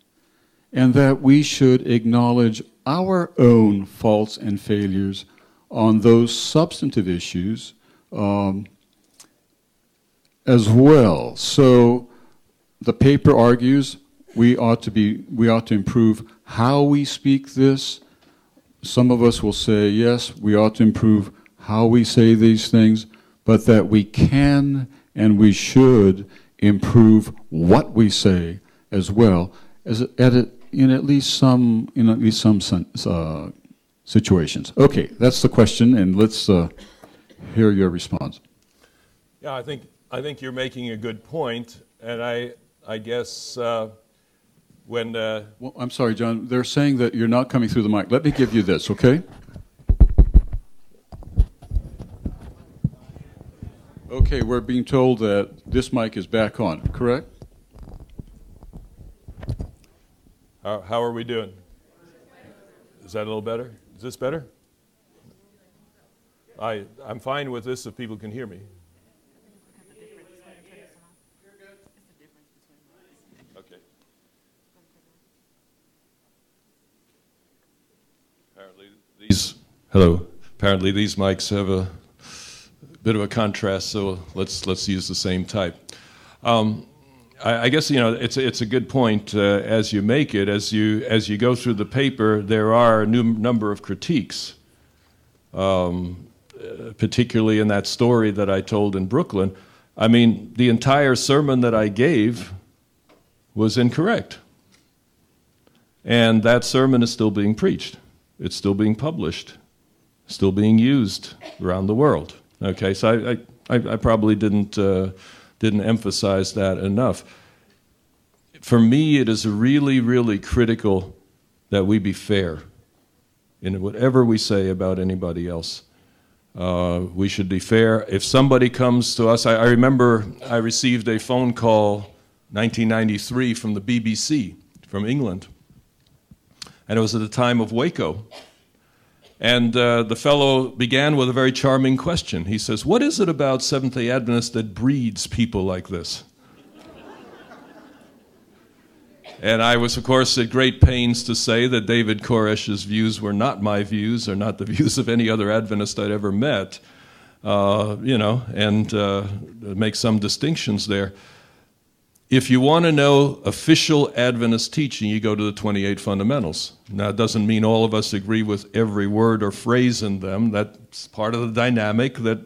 and that we should acknowledge our own faults and failures on those substantive issues um, as well. So the paper argues we ought to be we ought to improve how we speak this. Some of us will say yes, we ought to improve how we say these things, but that we can and we should improve what we say as well as at a, in at least some in at least some uh, situations. Okay, that's the question, and let's uh, hear your response. Yeah, I think I think you're making a good point, and I I guess uh, when uh, well, I'm sorry, Jon. They're saying that you're not coming through the mic. Let me give you this, okay? Okay, we're being told that this mic is back on, correct? how, how are we doing? Is that a little better? Is this better? I I'm fine with this if people can hear me. Okay. Apparently these hello. Apparently these mics have a bit of a contrast, so let's let's use the same type. Um, I, I, guess you know it's a, it's a good point uh, as you make it as you as you go through the paper. There are a new number of critiques, um, uh, particularly in that story that I told in Brooklyn. I mean, the entire sermon that I gave was incorrect, and that sermon is still being preached. It's still being published, still being used around the world. Okay, so I, I, I probably didn't, uh, didn't emphasize that enough. For me, it is really, really critical that we be fair in whatever we say about anybody else. Uh, we should be fair. If somebody comes to us, I, I remember I received a phone call 1993 from the BBC from England, and it was at the time of Waco. And uh, the fellow began with a very charming question. He says, What is it about Seventh day Adventists that breeds people like this? and I was, of course, at great pains to say that David Koresh's views were not my views or not the views of any other Adventist I'd ever met, uh, you know, and uh, make some distinctions there. If you want to know official Adventist teaching, you go to the 28 fundamentals. Now, it doesn't mean all of us agree with every word or phrase in them. That's part of the dynamic that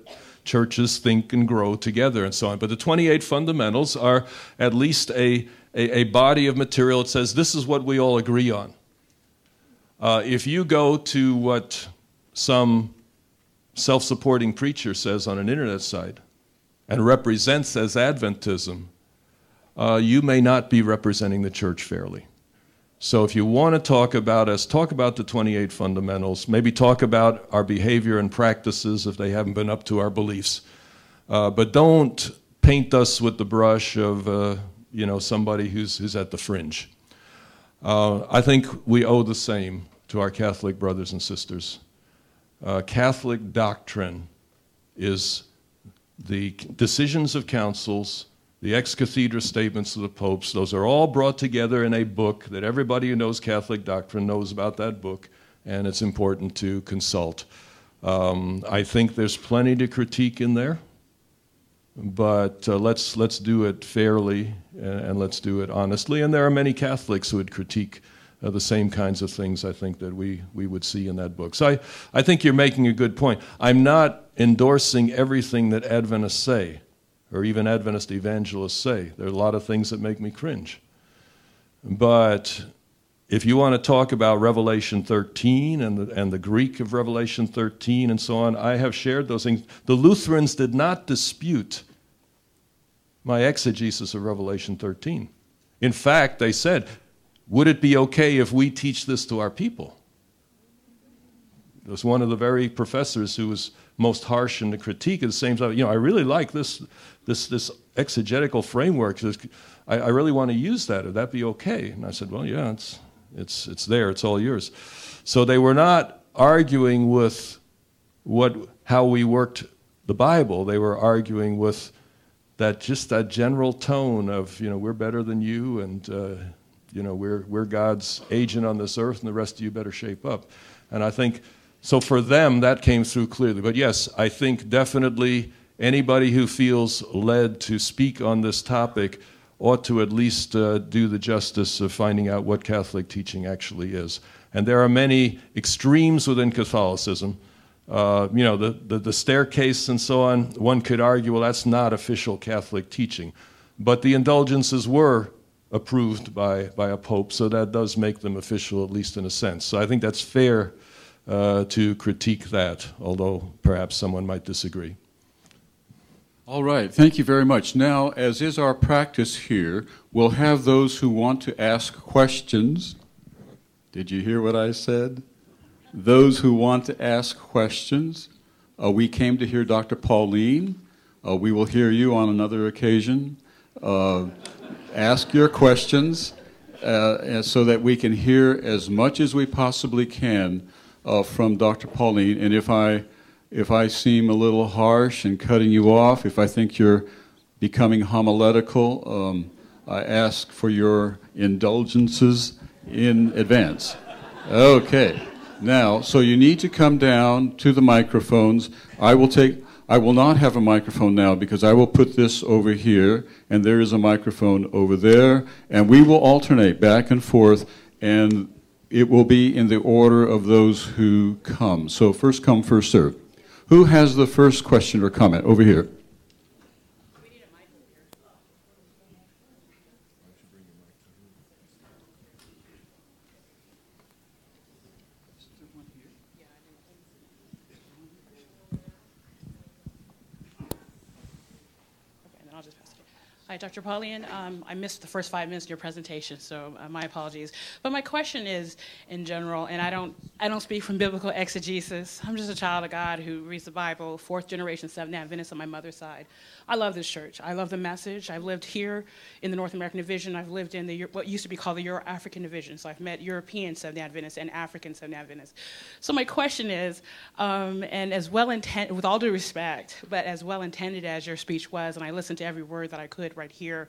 churches think and grow together and so on. But the 28 fundamentals are at least a, a, a body of material that says this is what we all agree on. Uh, if you go to what some self supporting preacher says on an internet site and represents as Adventism, uh, you may not be representing the church fairly. So if you want to talk about us, talk about the 28 fundamentals. Maybe talk about our behavior and practices if they haven't been up to our beliefs. Uh, but don't paint us with the brush of uh, you know somebody who's who's at the fringe. Uh, I think we owe the same to our Catholic brothers and sisters. Uh, Catholic doctrine is the decisions of councils the ex cathedra statements of the popes, those are all brought together in a book that everybody who knows Catholic doctrine knows about that book, and it's important to consult. Um, I think there's plenty to critique in there. but uh, let's, let's do it fairly and, and, let's do it honestly. And there are many Catholics who would critique uh, the same kinds of things, I think, that we, we would see in that book. So I, I think you're making a good point. I'm not endorsing everything that Adventists say, or even Adventist evangelists say. There are a lot of things that make me cringe. But if you want to talk about Revelation 13 and the, and the Greek of Revelation 13 and so on, I have shared those things. The Lutherans did not dispute my exegesis of Revelation 13. In fact, they said, Would it be okay if we teach this to our people? It was one of the very professors who was most harsh in the critique at the same time. You know, I really like this, this, this exegetical framework. I, I really want to use that. Would that be okay? And I said, Well, yeah, it's it's, it's there, it's all yours. So they were not arguing with what, how we worked the Bible, they were arguing with that just that general tone of, you know, we're better than you and, uh, you know, we're, we're God's agent on this earth and the rest of you better shape up. And I think, so for them, that came through clearly. But yes, I think definitely anybody who feels led to speak on this topic ought to at least uh, do the justice of finding out what Catholic teaching actually is. And there are many extremes within Catholicism. Uh, you know, the, the, the, staircase and so on, one could argue, well, that's not official Catholic teaching. But the indulgences were approved by, by a pope, so that does make them official, at least in a sense. So I think that's fair uh, to critique that, although perhaps someone might disagree. All right, thank you very much. Now, as is our practice here, we'll have those who want to ask questions. Did you hear what I said? Those who want to ask questions. Uh, we came to hear Dr. Paulien. Uh, we will hear you on another occasion. Uh, ask your questions uh, so that we can hear as much as we possibly can uh, from Dr. Paulien. And if I if I seem a little harsh and cutting you off, if I think you're becoming homiletical, um, I ask for your indulgences in advance. Okay. Now, so you need to come down to the microphones. I will take I will not have a microphone now because I will put this over here and there is a microphone over there and we will alternate back and forth and it will be in the order of those who come. So first come first serve. Who has the first question or comment? Over here. Dr. Paulien. Um, I missed the first five minutes of your presentation, so uh, my apologies. But my question is, in general, and I don't, I don't speak from biblical exegesis. I'm just a child of God who reads the Bible, fourth generation Seventh day Adventist on my mother's side. I love this church. I love the message. I've lived here in the North American Division. I've lived in the what used to be called the Euro African Division. So I've met European Seventh day Adventists and African Seventh day Adventists. So my question is, um, and as well intended, with all due respect, but as well intended as your speech was, and I listened to every word that I could right here.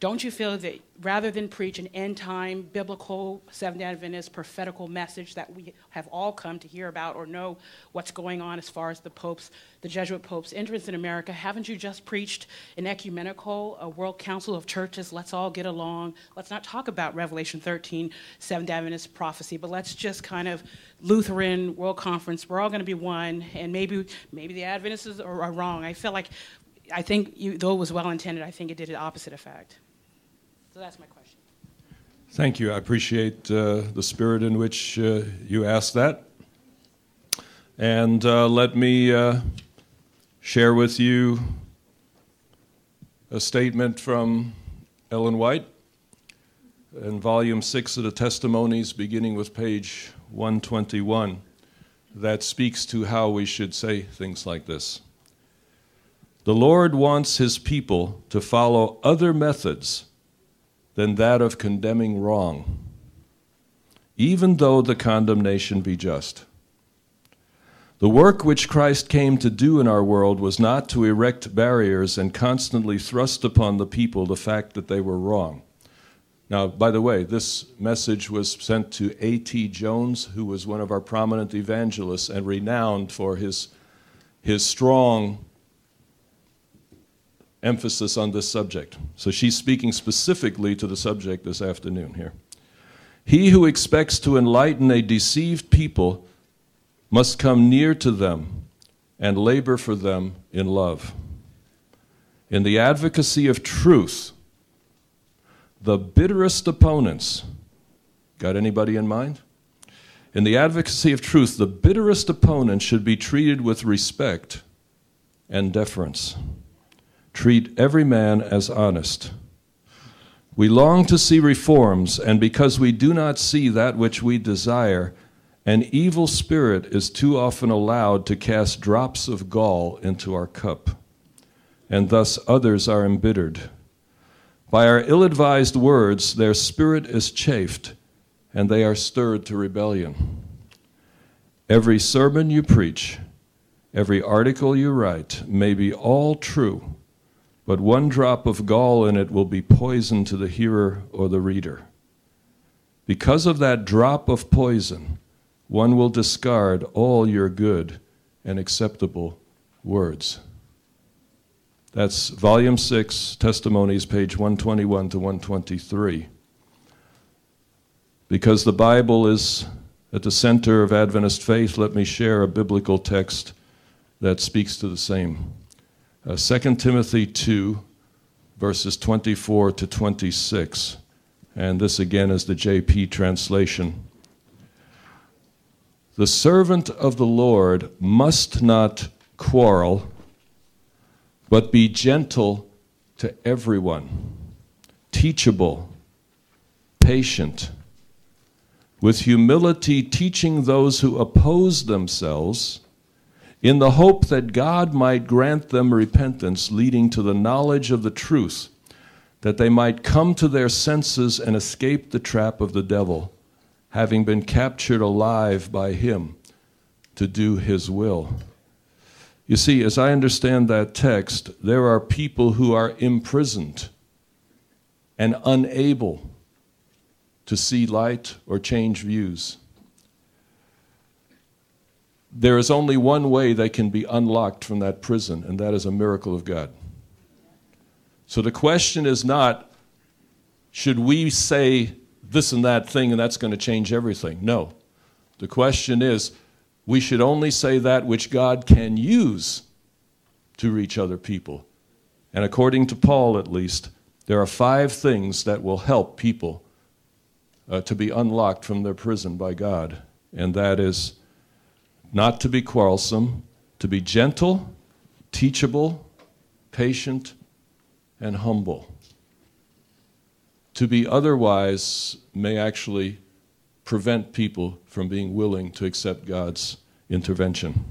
Don't you feel that rather than preach an end time biblical Seventh Adventist prophetical message that we have all come to hear about or know what's going on as far as the popes, the Jesuit popes' entrance in America, haven't you just preached an ecumenical, a world council of churches? Let's all get along. Let's not talk about Revelation 13, Seventh Adventist prophecy, but let's just kind of Lutheran World Conference. We're all going to be one, and maybe maybe the Adventists are, are wrong. I feel like I think you, though it was well intended, I think it did the opposite effect. So that's my question. Thank you. I appreciate uh, the spirit in which uh, you asked that. And uh, let me uh, share with you a statement from Ellen White in volume six of the Testimonies, beginning with page 121, that speaks to how we should say things like this. The Lord wants his people to follow other methods than that of condemning wrong, even though the condemnation be just. The work which Christ came to do in our world was not to erect barriers and constantly thrust upon the people the fact that they were wrong. Now, by the way, this message was sent to A.T. Jones, who was one of our prominent evangelists and renowned for his, his strong emphasis on this subject. So she's speaking specifically to the subject this afternoon here. He who expects to enlighten a deceived people must come near to them and labor for them in love. In the advocacy of truth, the bitterest opponents, got anybody in mind? In the advocacy of truth, the bitterest opponent should be treated with respect and deference. Treat every man as honest. We long to see reforms, and because we do not see that which we desire, an evil spirit is too often allowed to cast drops of gall into our cup, and thus others are embittered. By our ill advised words, their spirit is chafed and they are stirred to rebellion. Every sermon you preach, every article you write may be all true, but one drop of gall in it will be poison to the hearer or the reader. Because of that drop of poison, one will discard all your good and acceptable words. That's volume 6, Testimonies, page 121 to 123. Because the Bible is at the center of Adventist faith, let me share a biblical text that speaks to the same. Uh, 2 Timothy 2, verses 24 to 26. And this again is the JP translation. The servant of the Lord must not quarrel, but be gentle to everyone, teachable, patient with humility teaching those who oppose themselves, in the hope that God might grant them repentance leading to the knowledge of the truth, that they might come to their senses and escape the trap of the devil, having been captured alive by him to do his will. You see, as I understand that text, there are people who are imprisoned and unable to see light or change views. There is only one way they can be unlocked from that prison, and that is a miracle of God. So the question is not, should we say this and that thing and that's going to change everything? No. The question is, we should only say that which God can use to reach other people. And according to Paul, at least, there are five things that will help people uh, to be unlocked from their prison by God, and that is not to be quarrelsome, to be gentle, teachable, patient, and humble. To be otherwise may actually prevent people from being willing to accept God's intervention.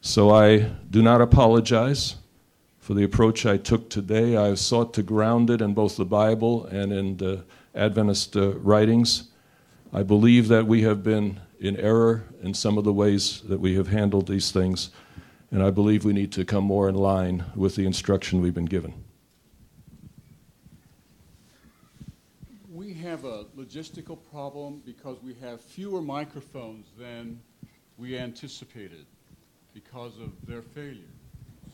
So I do not apologize for the approach I took today. I have sought to ground it in both the Bible and in the Adventist uh, writings. I believe that we have been in error in some of the ways that we have handled these things, and I believe we need to come more in line with the instruction we've been given. We have a logistical problem because we have fewer microphones than we anticipated because of their failure.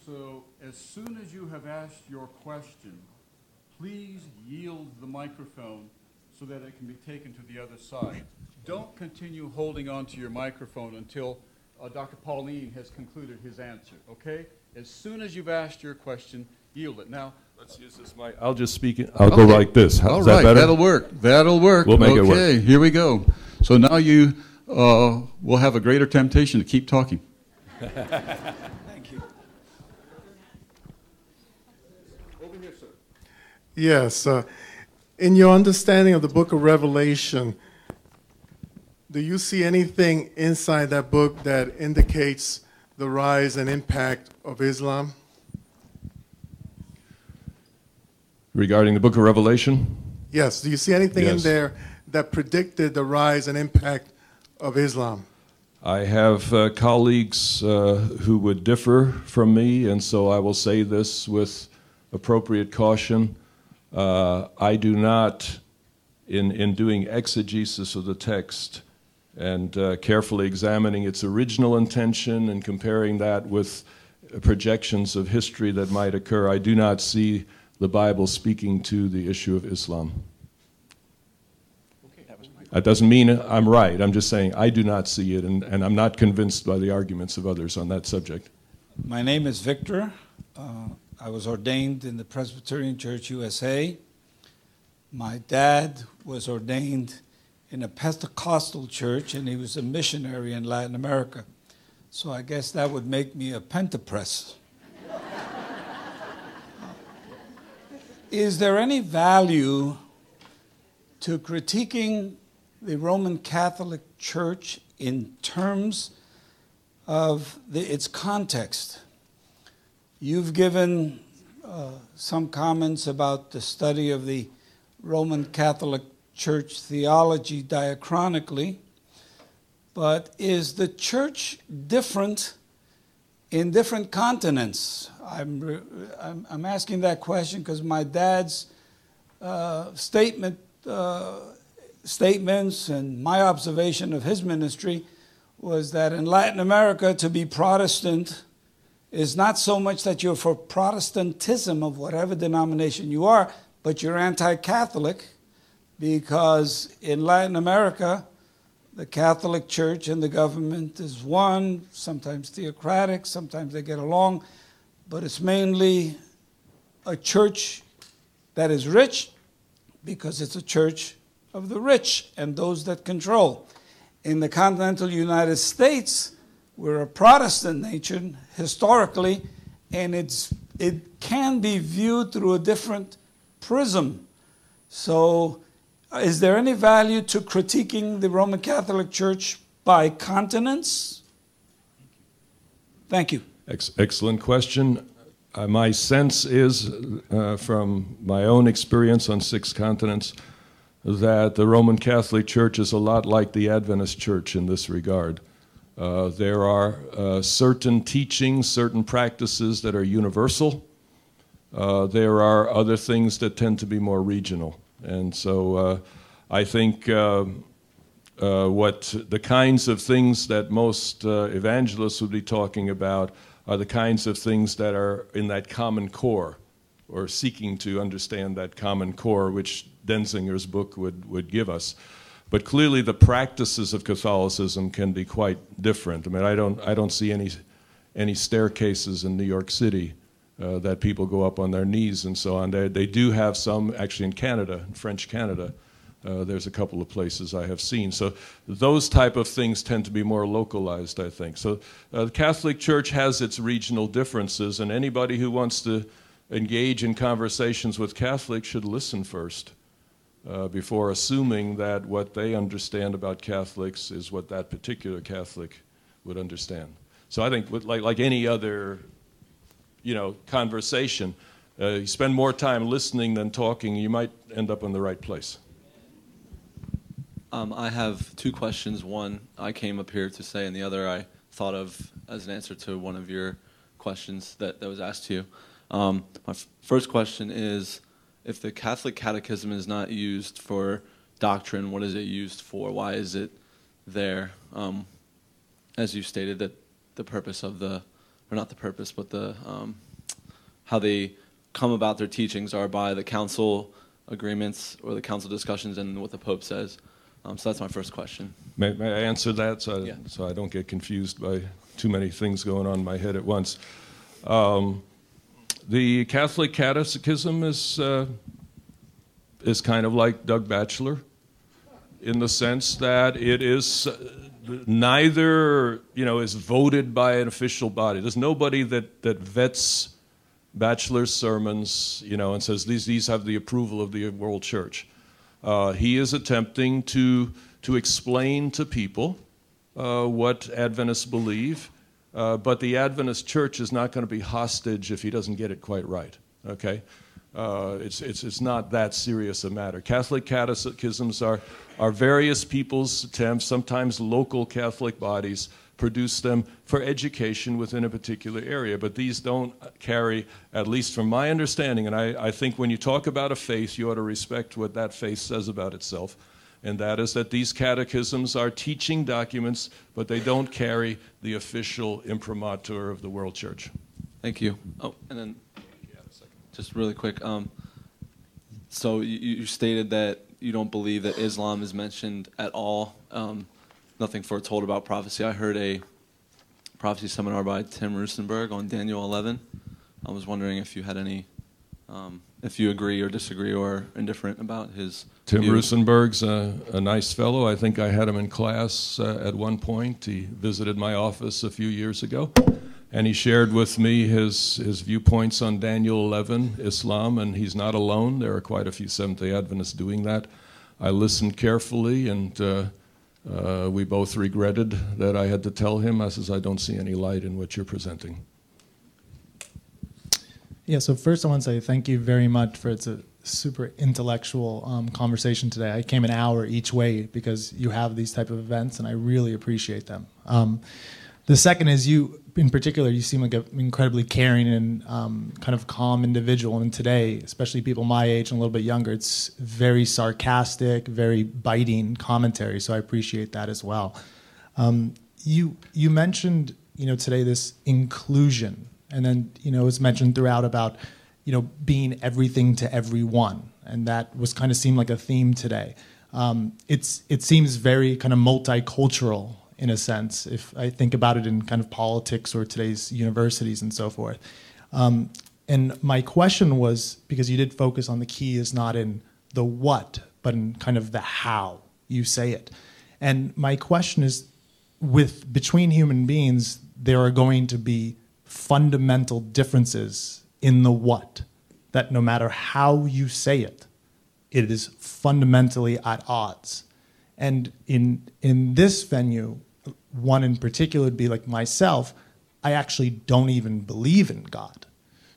So as soon as you have asked your question, please yield the microphone so that it can be taken to the other side. Don't continue holding on to your microphone until uh, Dr. Paulien has concluded his answer, okay? As soon as you've asked your question, yield it. Now, let's use this mic. I'll just speak. It. I'll okay. go like this. How, All right, that that'll work. That'll work. We'll make okay, it work. Okay, here we go. So now you uh, will have a greater temptation to keep talking. Thank you. Over here, sir. Yes. Uh, in your understanding of the book of Revelation, do you see anything inside that book that indicates the rise and impact of Islam? Regarding the book of Revelation? Yes. Do you see anything yes. in there that predicted the rise and impact of Islam? I have uh, colleagues uh, who would differ from me, and so I will say this with appropriate caution. Uh, I do not, in, in doing exegesis of the text and uh, carefully examining its original intention and comparing that with projections of history that might occur, I do not see the Bible speaking to the issue of Islam. That doesn't mean I'm right. I'm just saying I do not see it, and, and I'm not convinced by the arguments of others on that subject. My name is Victor. Uh, I was ordained in the Presbyterian Church USA. My dad was ordained in a Pentecostal church, and he was a missionary in Latin America. So I guess that would make me a pentapress. Is there any value to critiquing the Roman Catholic Church in terms of the, its context? You've given uh, some comments about the study of the Roman Catholic Church theology diachronically, but is the church different in different continents? I'm, I'm, I'm asking that question because my dad's uh, statement, uh, statements and my observation of his ministry was that in Latin America, to be Protestant is not so much that you're for Protestantism of whatever denomination you are, but you're anti Catholic because in Latin America, the Catholic Church and the government is one, sometimes theocratic, sometimes they get along, but it's mainly a church that is rich because it's a church of the rich and those that control. In the continental United States, we're a Protestant nation historically, and it's, it can be viewed through a different prism. So, is there any value to critiquing the Roman Catholic Church by continents? Thank you. Ex- excellent question. Uh, my sense is, uh, from my own experience on six continents, that the Roman Catholic Church is a lot like the Adventist Church in this regard. Uh, there are uh, certain teachings, certain practices that are universal. Uh, there are other things that tend to be more regional. And so uh, I think uh, uh, what the kinds of things that most evangelists would be talking about are the kinds of things that are in that common core or seeking to understand that common core, which Denzinger's book would, would give us. But clearly, the practices of Catholicism can be quite different. I mean, I don't, I don't see any, any staircases in New York City uh, that people go up on their knees and so on. They, they do have some, actually, in Canada, in French Canada. Uh, there's a couple of places I have seen. So those type of things tend to be more localized, I think. So uh, the Catholic Church has its regional differences, and anybody who wants to engage in conversations with Catholics should listen first uh, before assuming that what they understand about Catholics is what that particular Catholic would understand. So I think, with, like, like any other, you know, conversation, uh, you spend more time listening than talking, you might end up in the right place. Um, I have two questions. One I came up here to say, and the other I thought of as an answer to one of your questions that, that was asked to you. Um, my f- first question is if the Catholic Catechism is not used for doctrine, what is it used for? Why is it there? Um, as you stated, that the purpose of the, or not the purpose, but the um, how they come about their teachings are by the council agreements or the council discussions and what the Pope says. Um, so that's my first question. May, may I answer that so, yeah. so I don't get confused by too many things going on in my head at once? Um, the Catholic Catechism is uh, is kind of like Doug Batchelor, in the sense that it is uh, neither you know is voted by an official body. There's nobody that that vets Batchelor's sermons, you know, and says these these have the approval of the World Church. Uh, he is attempting to to explain to people uh, what Adventists believe uh, but the Adventist church is not going to be hostage if he doesn't get it quite right. Okay? Uh, it's, it's, it's not that serious a matter. Catholic catechisms are, are various people's attempts, sometimes local Catholic bodies produce them for education within a particular area. But these don't carry, at least from my understanding, and I, I think when you talk about a faith, you ought to respect what that faith says about itself and that is that these catechisms are teaching documents, but they don't carry the official imprimatur of the World Church. Thank you. Oh, and then just really quick. Um, so you, you stated that you don't believe that Islam is mentioned at all. Um, nothing foretold about prophecy. I heard a prophecy seminar by Tim Roosenberg on Daniel 11. I was wondering if you had any, um, if you agree or disagree or indifferent about his. Tim view. Roosenberg's a, a nice fellow. I think I had him in class uh, at one point. He visited my office a few years ago, and he shared with me his, his viewpoints on Daniel 11, Islam, and he's not alone. There are quite a few Seventh day Adventists doing that. I listened carefully, and uh, uh, we both regretted that I had to tell him. I says, I don't see any light in what you're presenting. Yeah, so first I want to say thank you very much for it's a super intellectual um, conversation today. I came an hour each way because you have these type of events, and I really appreciate them. Um, the second is you, in particular, you seem like an incredibly caring and um, kind of calm individual. And today, especially people my age and a little bit younger, it's very sarcastic, very biting commentary. So I appreciate that as well. Um, you you mentioned you know today this inclusion, and then you know it was mentioned throughout about you know being everything to everyone, and that was kind of seemed like a theme today. Um, it's it seems very kind of multicultural in a sense, if I think about it in kind of politics or today's universities and so forth. Um, and my question was because you did focus on the key is not in the what, but in kind of the how you say it. And my question is with between human beings, there are going to be fundamental differences in the what, that no matter how you say it, it is fundamentally at odds. And in in this venue, one in particular would be like myself, I actually don't even believe in God.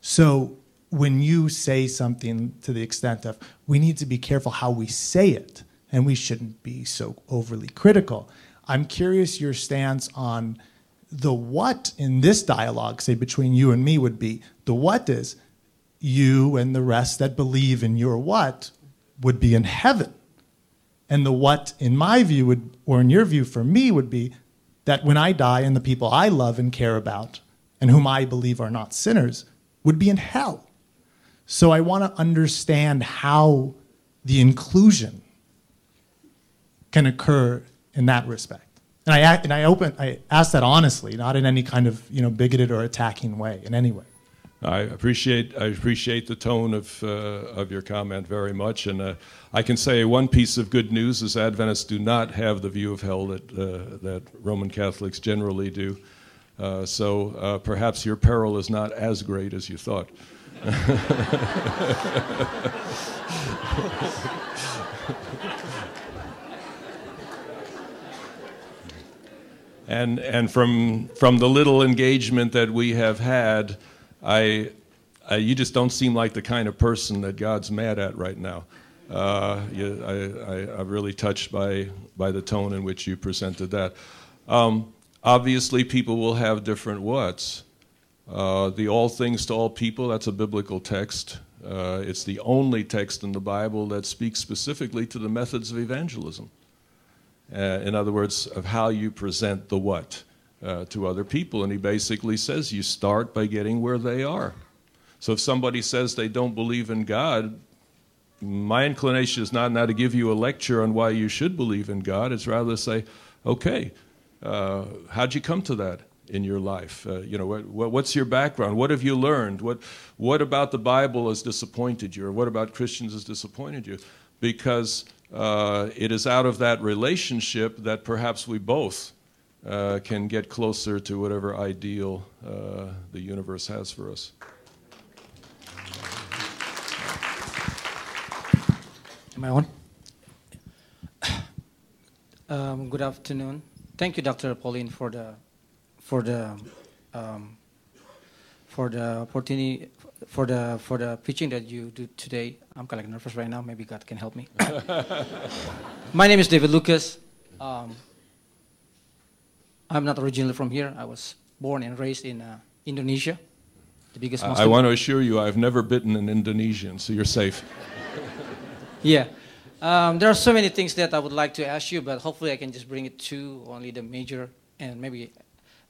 So when you say something to the extent of we need to be careful how we say it and we shouldn't be so overly critical, I'm curious your stance on the what in this dialogue, say between you and me, would be the what is you and the rest that believe in your what would be in heaven. And the what, in my view, would, or in your view for me, would be that when I die and the people I love and care about and whom I believe are not sinners would be in hell. So I want to understand how the inclusion can occur in that respect. And I, and I, open, I ask that honestly, not in any kind of you know, bigoted or attacking way, in any way. I appreciate I appreciate the tone of uh, of your comment very much, and uh, I can say one piece of good news is Adventists do not have the view of hell that uh, that Roman Catholics generally do. Uh, so uh, perhaps your peril is not as great as you thought. and and from from the little engagement that we have had. I, I, you just don't seem like the kind of person that God's mad at right now. Uh, you, I, am really touched by, by the tone in which you presented that. Um, obviously, people will have different whats. Uh, the all things to all people, that's a biblical text. Uh, it's the only text in the Bible that speaks specifically to the methods of evangelism. Uh, in other words, of how you present the what uh, to other people. And he basically says you start by getting where they are. So if somebody says they don't believe in God, my inclination is not now to give you a lecture on why you should believe in God. It's rather to say, okay, uh, how'd you come to that in your life? Uh, you know, what, what's your background? What have you learned? What, what about the Bible has disappointed you, or what about Christians has disappointed you? Because uh, it is out of that relationship that perhaps we both uh, can get closer to whatever ideal uh, the universe has for us. Am I on? Um, good afternoon. Thank you, Dr. Paulien, for the for the um, for the opportunity for the for the preaching that you do today. I'm kind of nervous right now. Maybe God can help me. My name is David Lucas. Um, I'm not originally from here. I was born and raised in uh, Indonesia, the biggest Muslim. I want to assure you, I've never bitten an Indonesian, so you're safe. yeah. Um, there are so many things that I would like to ask you, but hopefully I can just bring it to only the major, and maybe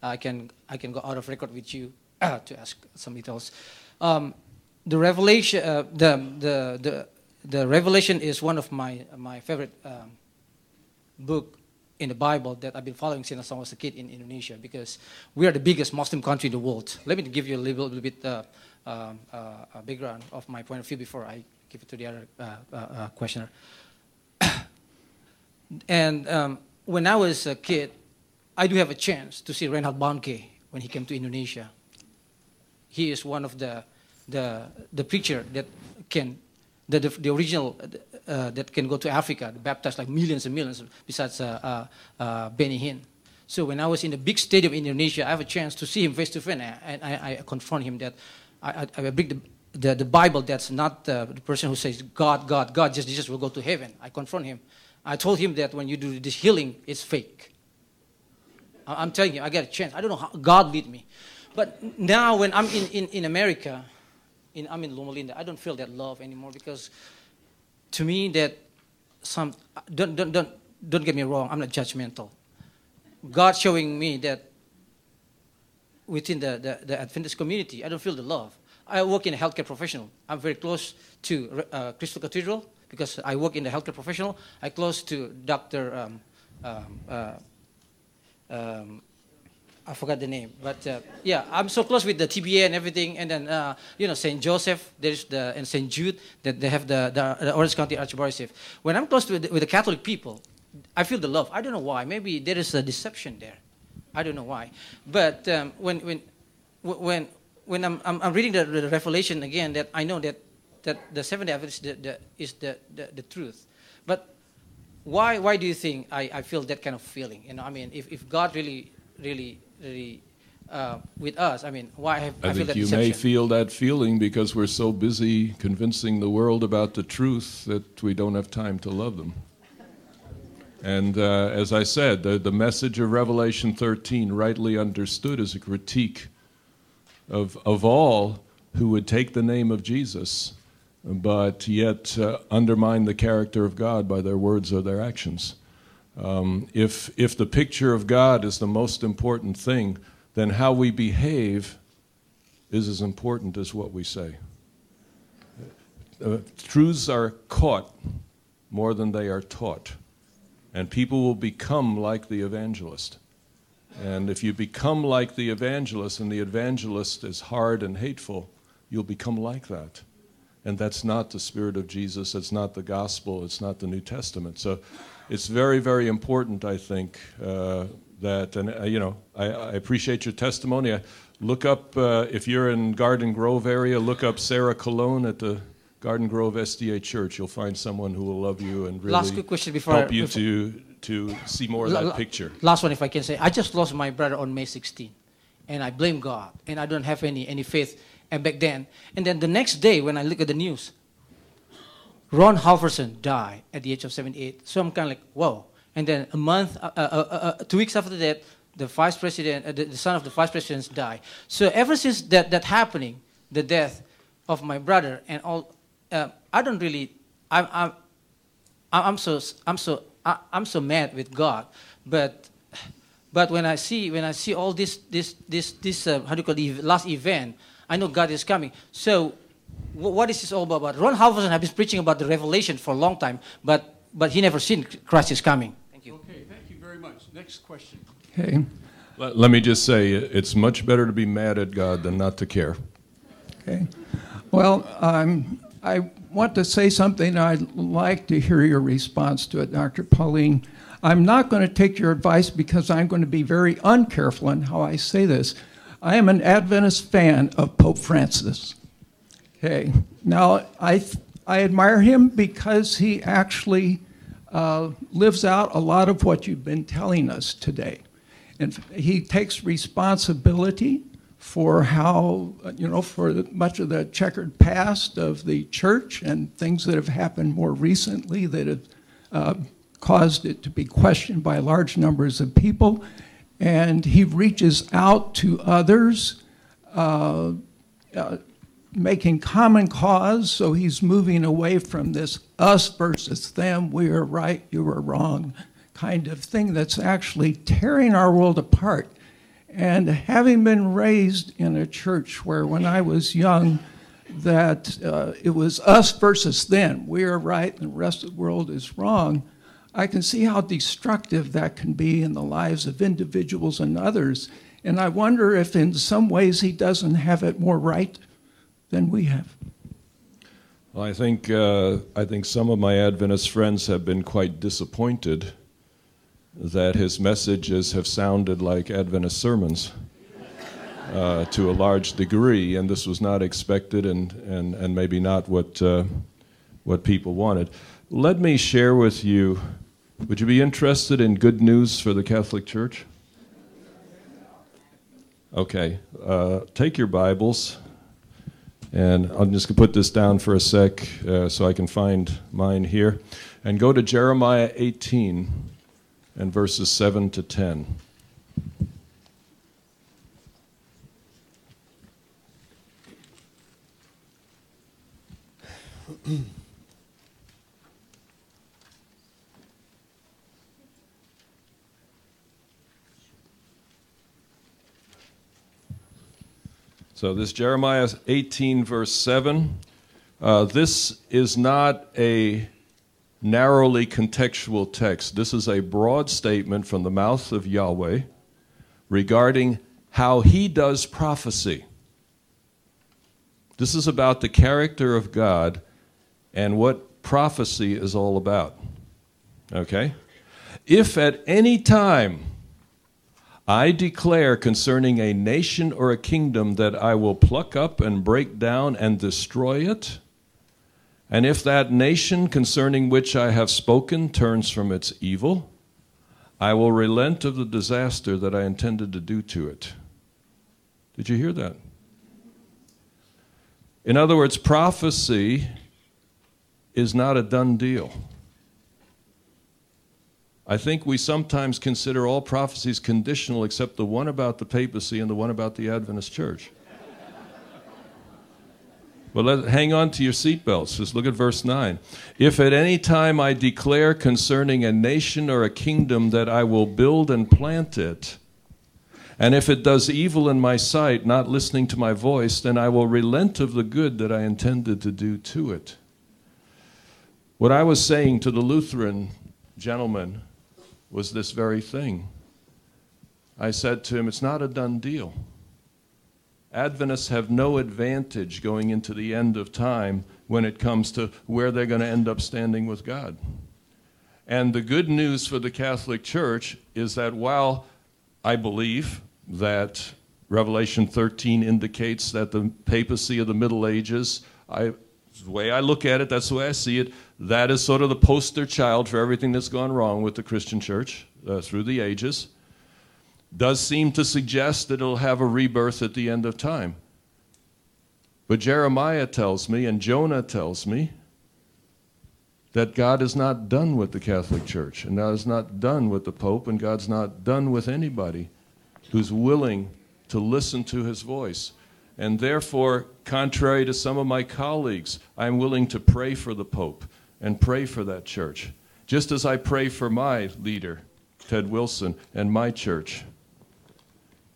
I can I can go out of record with you uh, to ask some details. Um, the revelation, uh, the, the, the, the revelation is one of my, my favorite um, book in the Bible that I've been following since I was a kid in Indonesia because we are the biggest Muslim country in the world. Let me give you a little, little bit uh, um, uh, background of my point of view before I give it to the other uh, uh, uh questioner. and um, when I was a kid, I do have a chance to see Reinhard Bonnke when he came to Indonesia. He is one of the the the preacher that can the the, the original uh, that can go to Africa, baptize like millions and millions. Besides uh, uh, uh, Benny Hinn. So when I was in the big stadium in Indonesia, I have a chance to see him face to face, and I, I confront him that I, I, I bring the, the, the, Bible that's not the, the person who says God, God, God, just Jesus will go to heaven. I confront him. I told him that when you do this healing, it's fake. I'm telling you, I got a chance. I don't know how God lead me. But now when I'm in, in, in America, in, I'm in Loma Linda, I don't feel that love anymore because to me that some, don't, don't, don't, don't get me wrong, I'm not judgmental. God showing me that within the, the, the Adventist community, I don't feel the love. I work in a healthcare professional. I'm very close to uh, Crystal Cathedral because I work in the healthcare professional. I close to Dr. Um, um, uh, um, I forgot the name, but uh, yeah, I'm so close with the TBA and everything. And then uh, you know Saint Joseph, there's the and Saint Jude that they have the, the, the Orange County Archbishop. When I'm close with the, with the Catholic people, I feel the love. I don't know why. Maybe there is a deception there. I don't know why. But um, when when when when I'm, I'm, I'm reading the, the, Revelation again, that I know that that the seventh day is the, the is the, the, the truth. But why why do you think I, I feel that kind of feeling? You know, I mean, if, if God really really really uh, with us, I mean, why have I, I feel think you deception? may feel that feeling because we're so busy convincing the world about the truth that we don't have time to love them. And uh, as I said, the, the message of Revelation 13, rightly understood, is a critique of, of all who would take the name of Jesus, but yet uh, undermine the character of God by their words or their actions. Um, if, if the picture of God is the most important thing, then how we behave is as important as what we say. Uh, truths are caught more than they are taught and people will become like the evangelist. And if you become like the evangelist and the evangelist is hard and hateful, you'll become like that. And that's not the spirit of Jesus, it's not the gospel, it's not the New Testament. So it's very, very important, I think, uh, that, and uh, you know, I, I, appreciate your testimony. I look up, uh, if you're in Garden Grove area, look up Sarah Colon at the Garden Grove SDA Church, you'll find someone who will love you and really last quick question before help you to to see more of that picture. Last one, if I can say, I just lost my brother on May 16, and I blame God, and I don't have any any faith. And back then, and then the next day when I look at the news, Ron Halvorsen died at the age of 78. So I'm kind of like, whoa. And then a month, uh, uh, uh, uh two weeks after that, the vice president, uh, the, the, son of the vice president died. So ever since that that happening, the death of my brother and all uh, I don't really, I'm, I'm, I'm so, I'm so, I'm so mad with God, but, but when I see, when I see all this, this, this, this, how do you call it, last event, I know God is coming. So, what is this all about? Ron Halvorsen has been preaching about the revelation for a long time, but, but he never seen Christ is coming. Thank you. Okay, thank you very much. Next question. Okay. Let, let me just say, it's much better to be mad at God than not to care. Okay. Well, um, I want to say something. I'd like to hear your response to it, Dr. Paulien. I'm not going to take your advice because I'm going to be very uncareful in how I say this. I am an Adventist fan of Pope Francis. Okay. Now, I, I admire him because he actually uh, lives out a lot of what you've been telling us today. And he takes responsibility for how, you know, for much of the checkered past of the church and things that have happened more recently that have uh, caused it to be questioned by large numbers of people. And he reaches out to others, uh, uh, making common cause. So he's moving away from this us versus them, we are right, you are wrong kind of thing that's actually tearing our world apart And having been raised in a church where, when I was young, that uh, it was us versus them, we are right and the rest of the world is wrong, I can see how destructive that can be in the lives of individuals and others. And I wonder if, in some ways, he doesn't have it more right than we have. Well, I think uh, I think some of my Adventist friends have been quite disappointed that his messages have sounded like Adventist sermons uh, to a large degree, and this was not expected, and and, and maybe not what uh, what people wanted. Let me share with you. Would you be interested in good news for the Catholic Church? Okay, uh, take your Bibles and I'm just going to put this down for a sec uh, so I can find mine here. And go to Jeremiah 18 and verses 7 to 10. So, this Jeremiah 18, verse 7, uh, this is not a narrowly contextual text. This is a broad statement from the mouth of Yahweh regarding how he does prophecy. This is about the character of God and what prophecy is all about. Okay? If at any time I declare concerning a nation or a kingdom that I will pluck up and break down and destroy it. And if that nation concerning which I have spoken turns from its evil, I will relent of the disaster that I intended to do to it. Did you hear that? In other words, prophecy is not a done deal. I think we sometimes consider all prophecies conditional except the one about the papacy and the one about the Adventist church. But let, hang on to your seatbelts. Just look at verse 9. If at any time I declare concerning a nation or a kingdom that I will build and plant it, and if it does evil in my sight, not listening to my voice, then I will relent of the good that I intended to do to it. What I was saying to the Lutheran gentleman was this very thing. I said to him, It's not a done deal. Adventists have no advantage going into the end of time when it comes to where they're going to end up standing with God. And the good news for the Catholic Church is that while I believe that Revelation 13 indicates that the papacy of the Middle Ages, I, the way I look at it, that's the way I see it, that is sort of the poster child for everything that's gone wrong with the Christian church uh, through the ages. Does seem to suggest that it'll have a rebirth at the end of time. But Jeremiah tells me, and Jonah tells me, that God is not done with the Catholic Church, and God is not done with the Pope, and God's not done with anybody who's willing to listen to his voice. And therefore, contrary to some of my colleagues, I'm willing to pray for the Pope and pray for that church, just as I pray for my leader, Ted Wilson, and my church.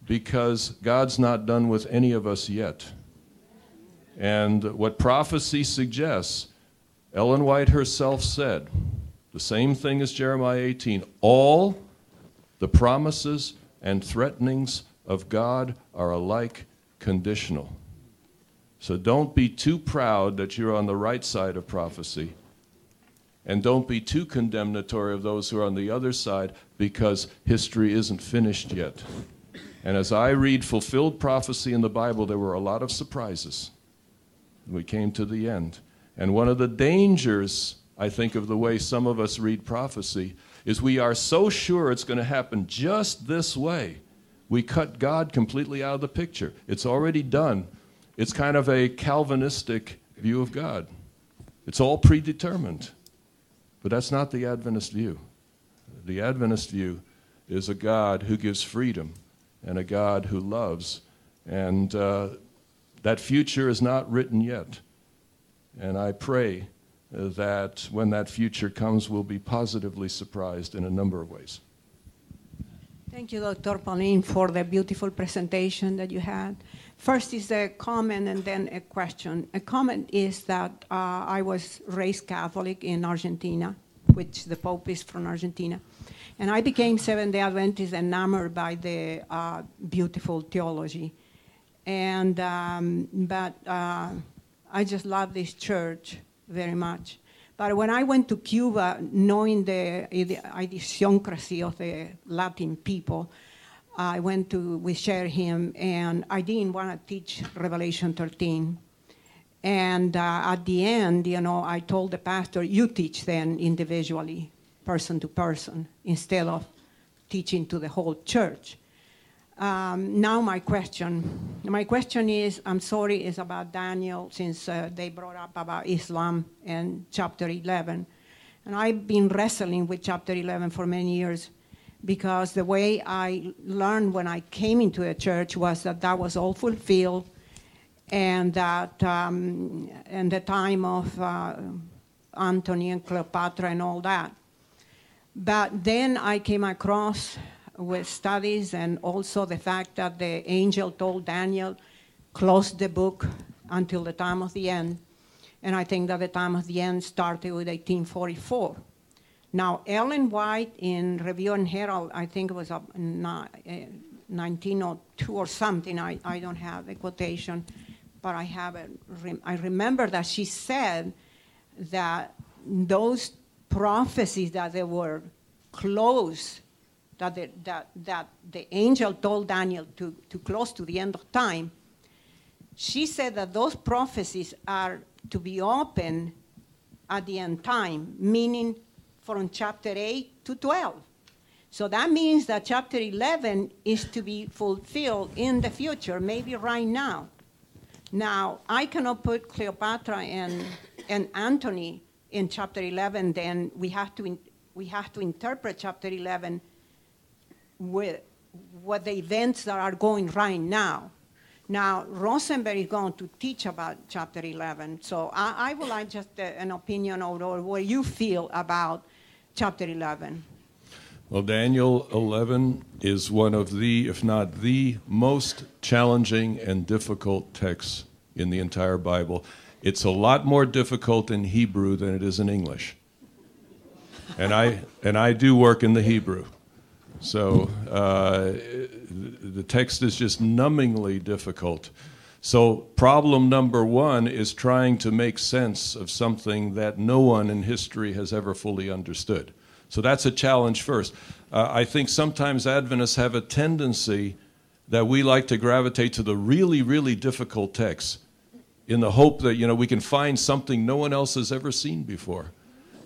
Because God's not done with any of us yet. And what prophecy suggests, Ellen White herself said, the same thing as Jeremiah 18 all the promises and threatenings of God are alike conditional. So don't be too proud that you're on the right side of prophecy and don't be too condemnatory of those who are on the other side because history isn't finished yet. And as I read fulfilled prophecy in the Bible, there were a lot of surprises. We came to the end. And one of the dangers, I think, of the way some of us read prophecy is we are so sure it's going to happen just this way. We cut God completely out of the picture. It's already done. It's kind of a Calvinistic view of God, it's all predetermined. But that's not the Adventist view. The Adventist view is a God who gives freedom and a God who loves. And uh, that future is not written yet. And I pray that when that future comes, we'll be positively surprised in a number of ways. Thank you, Dr. Paulien, for the beautiful presentation that you had. First is a comment and then a question. A comment is that uh, I was raised Catholic in Argentina, which the Pope is from Argentina. And I became Seventh day Adventist enamored by the uh, beautiful theology. And, um, but uh, I just love this church very much. But when I went to Cuba, knowing the, idiosyncrasy of the Latin people, I went to with share him, and I didn't want to teach Revelation 13. And uh, at the end, you know, I told the pastor, "You teach then individually, person to person, instead of teaching to the whole church." Um, now my question, my question is, I'm sorry, is about Daniel since uh, they brought up about Islam and chapter 11. And I've been wrestling with chapter 11 for many years because the way I learned when I came into a church was that that was all fulfilled and that um, in the time of uh, Antony and Cleopatra and all that. But then I came across with studies and also the fact that the angel told Daniel, close the book until the time of the end. And I think that the time of the end started with 1844. Now, Ellen White in Review and Herald, I think it was up 1902 or something, I, I don't have the quotation, but I have it. I remember that she said that those prophecies that they were close that the, that, that the angel told Daniel to, to close to the end of time, she said that those prophecies are to be open at the end time, meaning from chapter 8 to 12. So that means that chapter 11 is to be fulfilled in the future, maybe right now. Now, I cannot put Cleopatra and, and Antony in chapter 11, then we have to, we have to interpret chapter 11 with what the events that are going right now. Now, Roosenberg is going to teach about chapter 11. So I, I would like just uh, an opinion or, what you feel about chapter 11. Well, Daniel 11 is one of the, if not the most challenging and difficult texts in the entire Bible. It's a lot more difficult in Hebrew than it is in English. And I, and I do work in the Hebrew. So uh, the text is just numbingly difficult. So, problem number one is trying to make sense of something that no one in history has ever fully understood. So, that's a challenge first. Uh, I think sometimes Adventists have a tendency that we like to gravitate to the really, really difficult texts in the hope that you know we can find something no one else has ever seen before.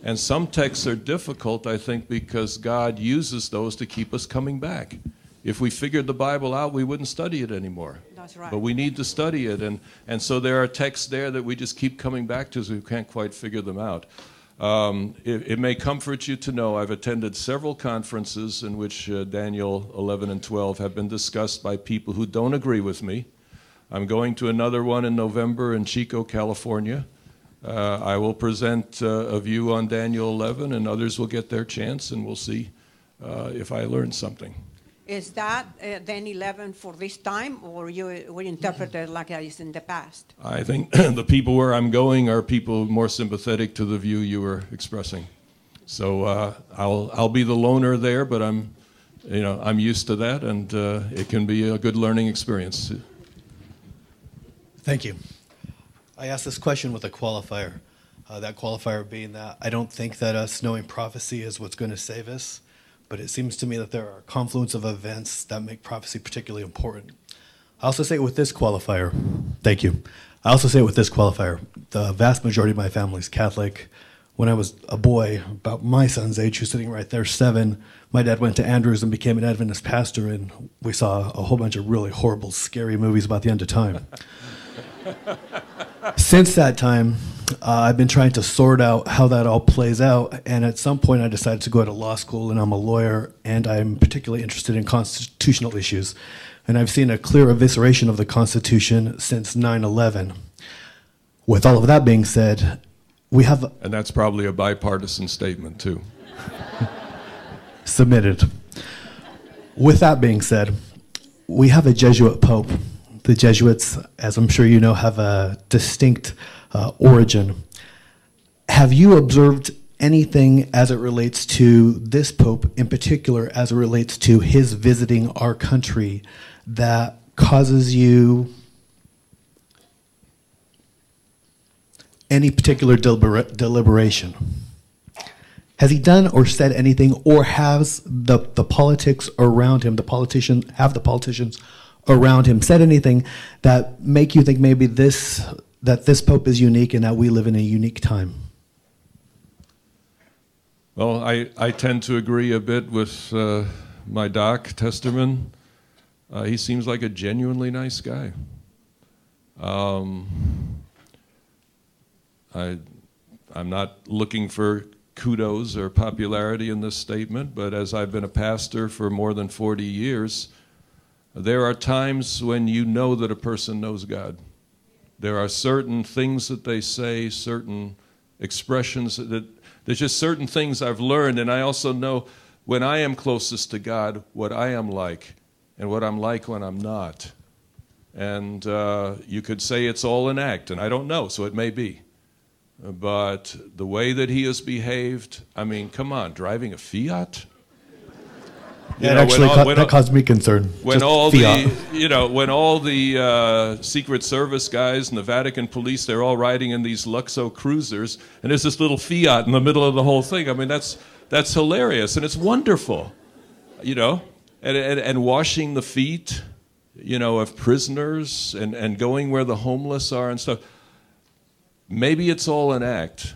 And some texts are difficult, I think, because God uses those to keep us coming back. If we figured the Bible out, we wouldn't study it anymore. That's right. But we need to study it. And, and so there are texts there that we just keep coming back to, so we can't quite figure them out. Um, it, it, may comfort you to know I've attended several conferences in which uh, Daniel 11 and 12 have been discussed by people who don't agree with me. I'm going to another one in November in Chico, California. Uh, I will present uh, a view on Daniel 11, and others will get their chance, and we'll see uh, if I learn something. Is that uh, then 11 for this time, or you will interpret it like it is in the past? I think the people where I'm going are people more sympathetic to the view you were expressing. So uh, I'll I'll be the loner there, but I'm, you know, I'm used to that, and uh, it can be a good learning experience. Thank you. I asked this question with a qualifier. Uh, that qualifier being that I don't think that us knowing prophecy is what's going to save us, but it seems to me that there are a confluence of events that make prophecy particularly important. I also say it with this qualifier. Thank you. I also say it with this qualifier. The vast majority of my family is Catholic. When I was a boy, about my son's age, who's sitting right there, seven, my dad went to Andrews and became an Adventist pastor, and we saw a whole bunch of really horrible, scary movies about the end of time. Since that time, uh, I've been trying to sort out how that all plays out, and at some point, I decided to go to law school, and I'm a lawyer, and I'm particularly interested in constitutional issues. And I've seen a clear evisceration of the Constitution since 9 11. With all of that being said, we have. And that's probably a bipartisan statement, too. submitted. With that being said, we have a Jesuit pope. The Jesuits, as I'm sure you know, have a distinct uh, origin. Have you observed anything as it relates to this pope in particular, as it relates to his visiting our country, that causes you any particular deliber- deliberation? Has he done or said anything, or has the, the politics around him, the politician, have the politicians around him said anything that make you think maybe this that this pope is unique and that we live in a unique time? Well, I, I tend to agree a bit with uh, my doc, Testerman. Uh, he seems like a genuinely nice guy. Um, I, I'm not looking for kudos or popularity in this statement, but as I've been a pastor for more than 40 years, there are times when you know that a person knows God. There are certain things that they say, certain expressions that there's just certain things I've learned, and I also know when I am closest to God what I am like and what I'm like when I'm not. And uh, you could say it's all an act, and I don't know, so it may be. But the way that he has behaved, I mean, come on, driving a Fiat? You know, actually all, that caused me concern. When Just all Fiat. the you know when all the uh, Secret Service guys and the Vatican police they're all riding in these Luxo cruisers, and there's this little Fiat in the middle of the whole thing. I mean that's that's hilarious and it's wonderful, you know, and and, and washing the feet, you know, of prisoners and and going where the homeless are and stuff. Maybe it's all an act,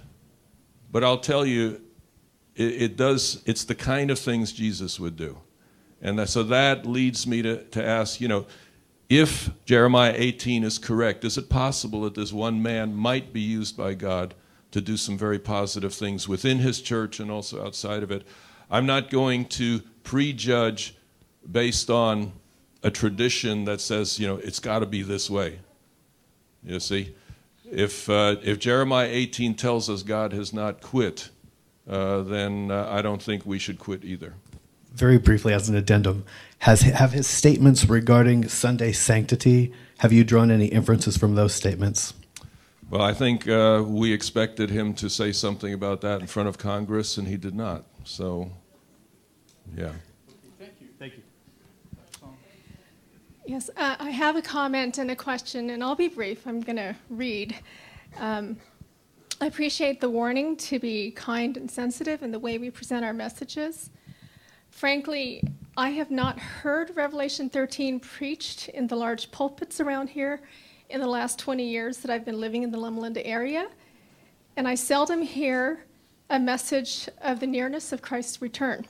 but I'll tell you, it, it does. It's the kind of things Jesus would do. And so that leads me to, to ask, you know, if Jeremiah 18 is correct, is it possible that this one man might be used by God to do some very positive things within his church and also outside of it? I'm not going to prejudge based on a tradition that says, you know, it's got to be this way. You see? If, uh, if Jeremiah 18 tells us God has not quit, uh, then uh, I don't think we should quit either very briefly as an addendum, has have his statements regarding Sunday sanctity? Have you drawn any inferences from those statements? Well, I think uh, we expected him to say something about that in front of Congress, and he did not. So, yeah. Thank you. Thank you. Yes, uh, I have a comment and a question, and I'll be brief. I'm going to read. Um, I appreciate the warning to be kind and sensitive in the way we present our messages. Frankly, I have not heard Revelation 13 preached in the large pulpits around here in the last 20 years that I've been living in the Loma Linda area. And I seldom hear a message of the nearness of Christ's return.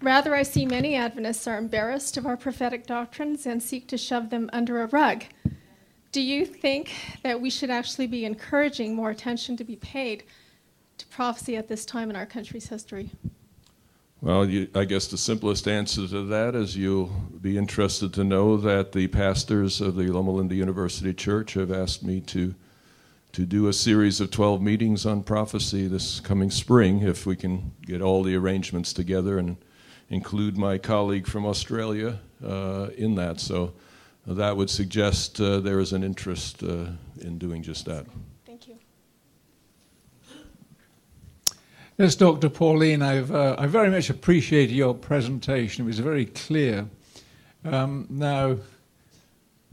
Rather, I see many Adventists are embarrassed of our prophetic doctrines and seek to shove them under a rug. Do you think that we should actually be encouraging more attention to be paid to prophecy at this time in our country's history? Well, you, I guess the simplest answer to that is you'll be interested to know that the pastors of the Loma Linda University Church have asked me to to do a series of 12 meetings on prophecy this coming spring if we can get all the arrangements together and include my colleague from Australia uh, in that. So that would suggest uh, there is an interest uh, in doing just that. Yes, Dr. Paulien, I've, uh, I very much appreciated your presentation. It was very clear. Um, now,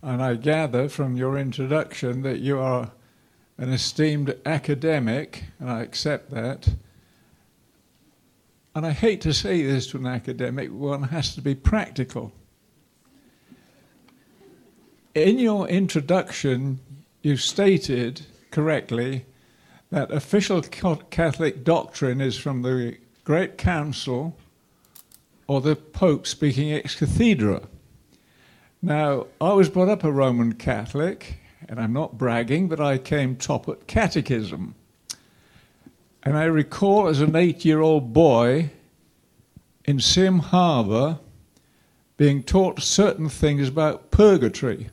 and I gather from your introduction that you are an esteemed academic, and I accept that. And I hate to say this to an academic, one has to be practical. In your introduction, you stated correctly that official Catholic doctrine is from the Great Council or the Pope speaking ex cathedra. Now, I was brought up a Roman Catholic, and I'm not bragging, but I came top at catechism. And I recall as an eight year old boy in Sim Harbour being taught certain things about purgatory.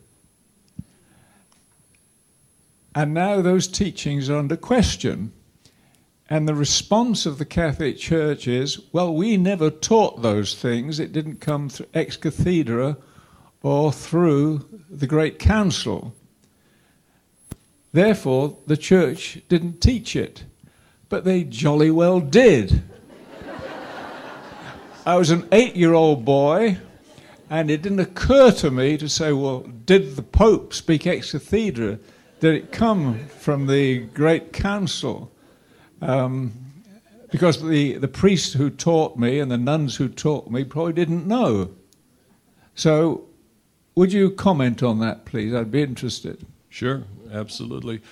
And now those teachings are under question. And the response of the Catholic Church is, well, we never taught those things. It didn't come through ex cathedra or through the Great Council. Therefore, the church didn't teach it. But they jolly well did. I was an eight year old boy, and it didn't occur to me to say, well, did the Pope speak ex cathedra? Did it come from the Great Council? Um, because the, the priests who taught me and the nuns who taught me probably didn't know. So, would you comment on that, please? I'd be interested. Sure, absolutely.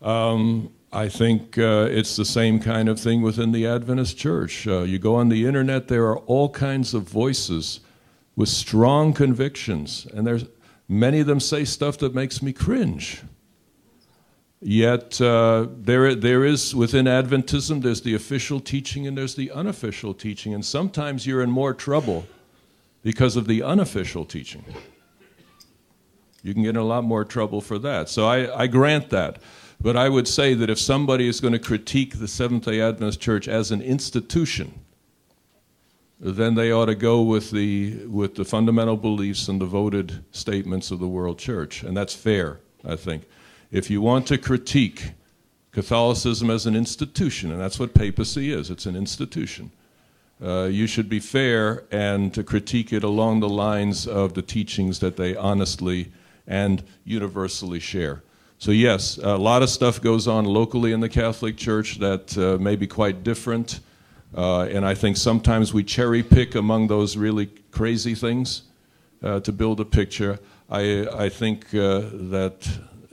Um, I think uh, it's the same kind of thing within the Adventist church. Uh, you go on the internet, there are all kinds of voices with strong convictions, and there's many of them say stuff that makes me cringe. Yet uh, there, there is within Adventism, there's the official teaching and there's the unofficial teaching, and sometimes you're in more trouble because of the unofficial teaching. You can get in a lot more trouble for that. So I, I grant that. But I would say that if somebody is going to critique the Seventh day Adventist Church as an institution, then they ought to go with the, with the fundamental beliefs and the voted statements of the World Church. And that's fair, I think. If you want to critique Catholicism as an institution, and that's what papacy is it's an institution, uh, you should be fair and to critique it along the lines of the teachings that they honestly and universally share. So, yes, a lot of stuff goes on locally in the Catholic Church that uh, may be quite different. Uh, and I think sometimes we cherry pick among those really crazy things uh, to build a picture. I, I think uh, that,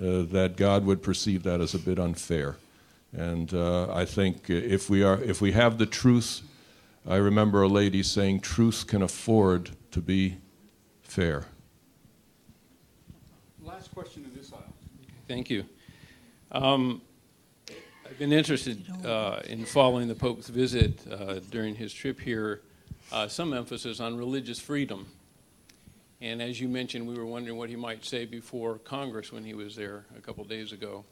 that God would perceive that as a bit unfair. And uh, I think if we, are, if we have the truth, I remember a lady saying, truth can afford to be fair. Last question in this aisle. Thank you. Um, I've been interested uh, in following the Pope's visit uh, during his trip here, uh, some emphasis on religious freedom. And as you mentioned, we were wondering what he might say before Congress when he was there a couple days ago.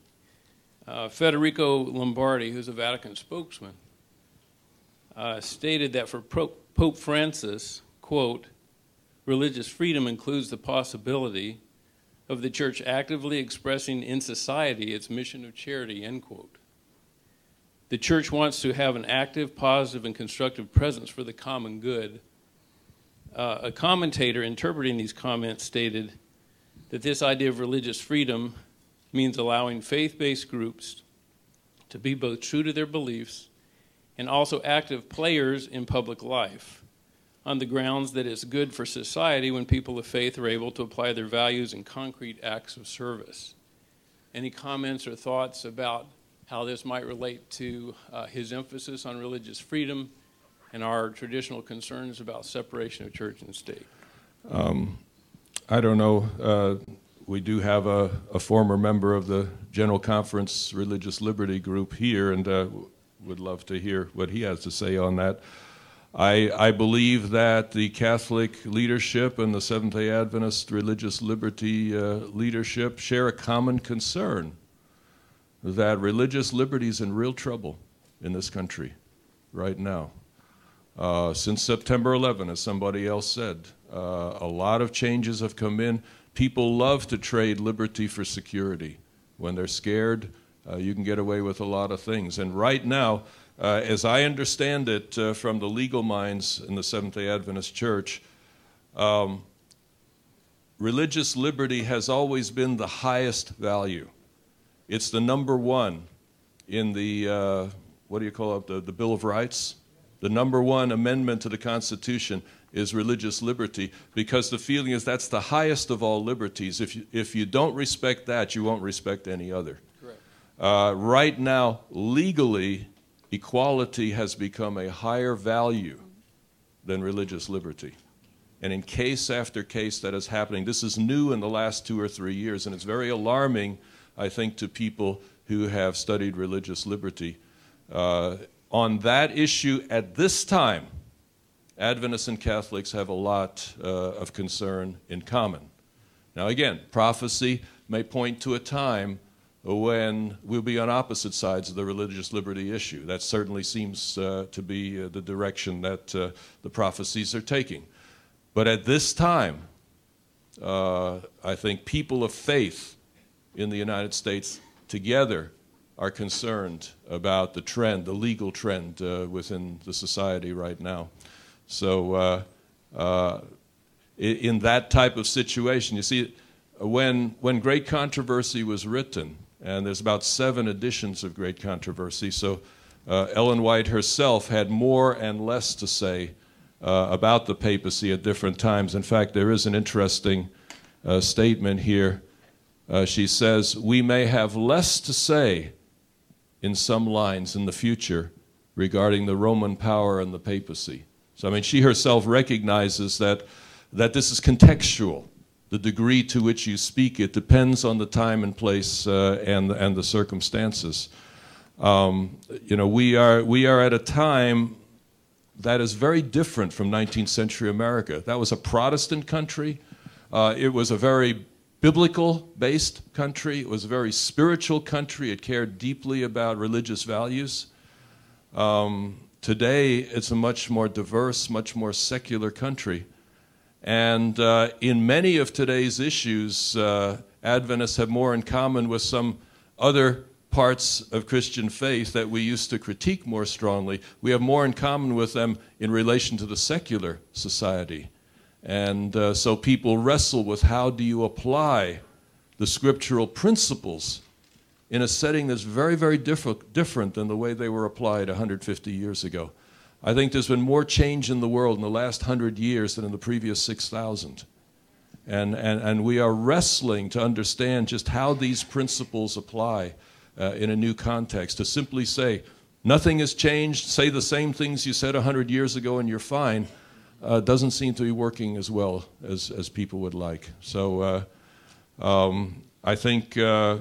Uh, Federico Lombardi, who's a Vatican spokesman, uh, stated that for Pope Francis, quote, religious freedom includes the possibility of the church actively expressing in society its mission of charity, end quote. The church wants to have an active, positive, and constructive presence for the common good. Uh, a commentator interpreting these comments stated that this idea of religious freedom means allowing faith based groups to be both true to their beliefs and also active players in public life on the grounds that it's good for society when people of faith are able to apply their values in concrete acts of service. Any comments or thoughts about how this might relate to uh, his emphasis on religious freedom and our traditional concerns about separation of church and state? Um, I don't know. Uh, we do have a, a, former member of the General Conference Religious Liberty Group here, and uh, would love to hear what he has to say on that. I, I, believe that the Catholic leadership and the Seventh day Adventist religious liberty uh, leadership share a common concern that religious liberty is in real trouble in this country right now. Uh, since September 11, as somebody else said, uh, a lot of changes have come in. People love to trade liberty for security. When they're scared, uh, you can get away with a lot of things. And right now, uh, as I understand it uh, from the legal minds in the Seventh day Adventist Church, um, religious liberty has always been the highest value. It's the number one in the, what do you call it, the, the Bill of Rights? The number one amendment to the Constitution is religious liberty because the feeling is that's the highest of all liberties. If you, if you don't respect that, you won't respect any other. Uh, right now, legally, equality has become a higher value than religious liberty. And in case after case that is happening, this is new in the last two or three years, and it's very alarming, I think, to people who have studied religious liberty. Uh, on that issue at this time, Adventists and Catholics have a lot uh, of concern in common. Now, again, prophecy may point to a time when we'll be on opposite sides of the religious liberty issue. That certainly seems uh, to be uh, the direction that uh, the prophecies are taking. But at this time, uh, I think people of faith in the United States together are concerned about the trend, the legal trend uh, within the society right now. So, uh, uh, in that type of situation, you see, when, when Great Controversy was written, and there's about seven editions of Great Controversy, so uh, Ellen White herself had more and less to say uh, about the papacy at different times. In fact, there is an interesting uh, statement here. she says, We may have less to say in some lines in the future regarding the Roman power and the papacy. So, I mean, she herself recognizes that, that this is contextual. The degree to which you speak it depends on the time and place uh, and, and the circumstances. Um, you know, we are, we are at a time that is very different from 19th century America. That was a Protestant country. Uh, it was a very biblical based country. It was a very spiritual country. It cared deeply about religious values. Um, today, it's a much more diverse, much more secular country. And uh, in many of today's issues, uh, Adventists have more in common with some other parts of Christian faith that we used to critique more strongly. We have more in common with them in relation to the secular society. And uh, so people wrestle with how do you apply the scriptural principles in a setting that's very, very diff- different than the way they were applied 150 years ago. I think there's been more change in the world in the last 100 years than in the previous 6,000. And, and, and we are wrestling to understand just how these principles apply uh, in a new context. To simply say, nothing has changed, say the same things you said 100 years ago and you're fine, uh, doesn't seem to be working as well as, as people would like. So uh, um, I think, uh,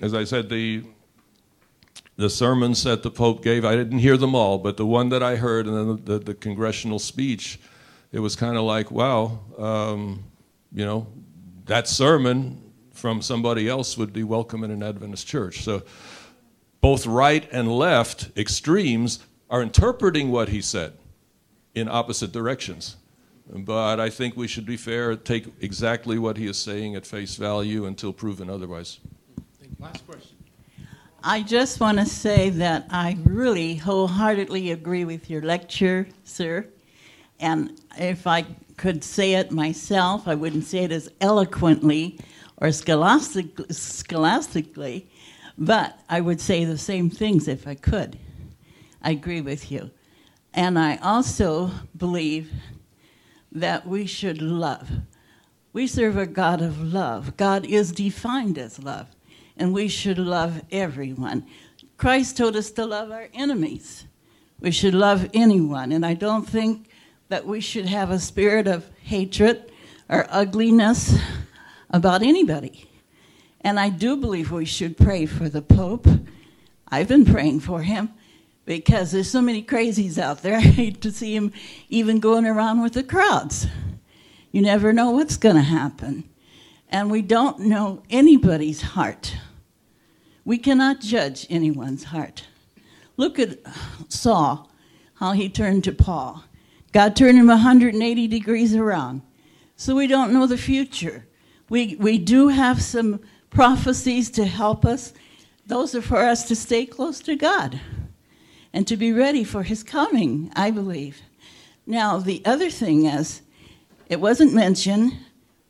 as I said, the, the sermons that the Pope gave, I didn't hear them all, but the one that I heard and then the, the, congressional speech, it was kind of like, wow, um, you know, that sermon from somebody else would be welcome in an Adventist church. So both right and left extremes are interpreting what he said in opposite directions. But I think we should be fair, take exactly what he is saying at face value until proven otherwise. Last question. I just want to say that I really wholeheartedly agree with your lecture, sir. And if I could say it myself, I wouldn't say it as eloquently or scholastic, scholastically, but I would say the same things if I could. I agree with you. And I also believe that we should love. We serve a God of love. God is defined as love, and we should love everyone. Christ told us to love our enemies. We should love anyone, and I don't think that we should have a spirit of hatred or ugliness about anybody. And I do believe we should pray for the Pope. I've been praying for him because there's so many crazies out there. I hate to see him even going around with the crowds. You never know what's going to happen. And we don't know anybody's heart. We cannot judge anyone's heart. Look at Saul, how he turned to Paul. God turned him 180 degrees around. So we don't know the future. We, we do have some prophecies to help us. Those are for us to stay close to God and to be ready for his coming, I believe. Now, the other thing is, it wasn't mentioned,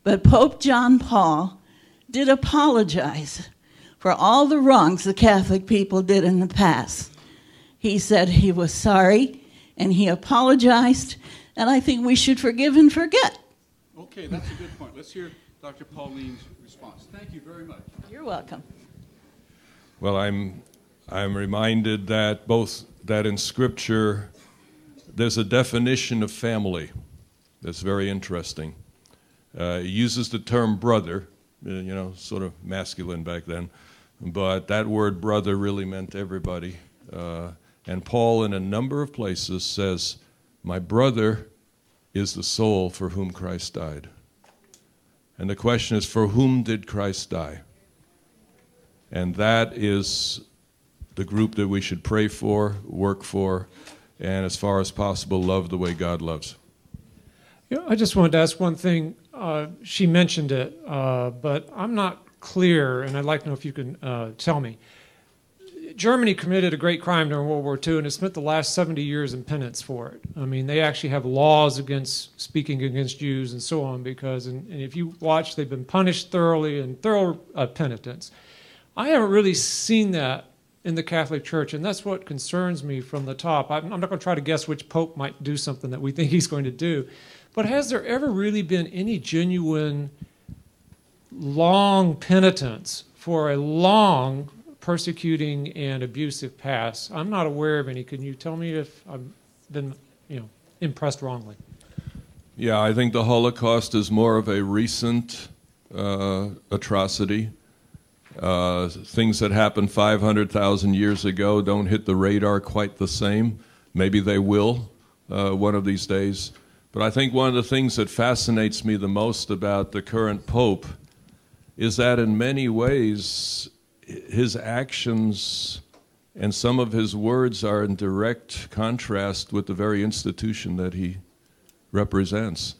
but Pope John Paul did apologize for all the wrongs the Catholic people did in the past. He said he was sorry and he apologized, and I think we should forgive and forget. Okay, that's a good point. Let's hear Dr. Paulien's response. Thank you very much. You're welcome. Well, I'm I'm reminded that both that in Scripture there's a definition of family that's very interesting. Uh, it uses the term brother, uh, you know, sort of masculine back then, but that word brother really meant everybody. Uh, and Paul, in a number of places, says, My brother is the soul for whom Christ died. And the question is, for whom did Christ die? And that is the group that we should pray for, work for, and as far as possible, love the way God loves. Yeah, I just wanted to ask one thing. Uh, she mentioned it, uh, but I'm not clear, and I'd like to know if you can uh, tell me. Germany committed a great crime during World War II and has spent the last 70 years in penance for it. I mean, they actually have laws against speaking against Jews and so on because, and, and if you watch, they've been punished thoroughly and thorough uh, penitence. I haven't really seen that in the Catholic Church, and that's what concerns me from the top. I'm, I'm not going to try to guess which pope might do something that we think he's going to do, but has there ever really been any genuine long penitence for a long persecuting and abusive past. I'm not aware of any. Can you tell me if I've been, you know, impressed wrongly? Yeah, I think the Holocaust is more of a recent uh, atrocity. Uh, things that happened 500,000 years ago don't hit the radar quite the same. Maybe they will uh, one of these days. But I think one of the things that fascinates me the most about the current Pope is that in many ways his actions and some of his words are in direct contrast with the very institution that he represents.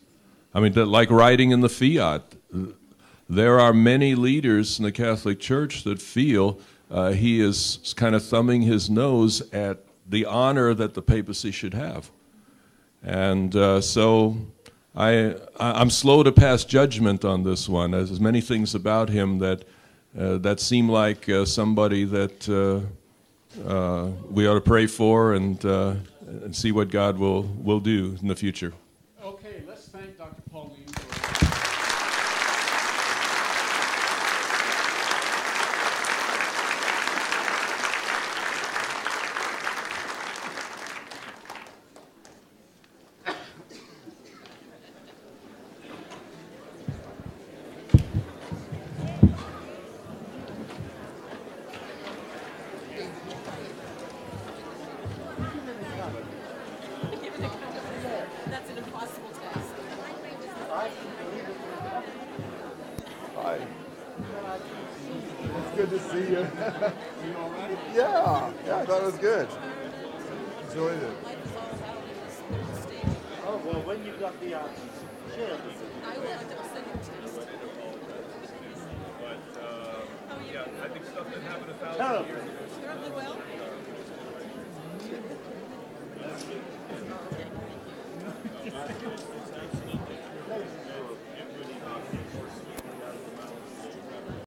I mean, like writing in the fiat, there are many leaders in the Catholic Church that feel uh, he is kind of thumbing his nose at the honor that the papacy should have. And uh, so I, I'm slow to pass judgment on this one. There's many things about him that uh, that seem like uh, somebody that uh, we ought to pray for and, and see what God will, will do in the future. Okay, let's thank Dr.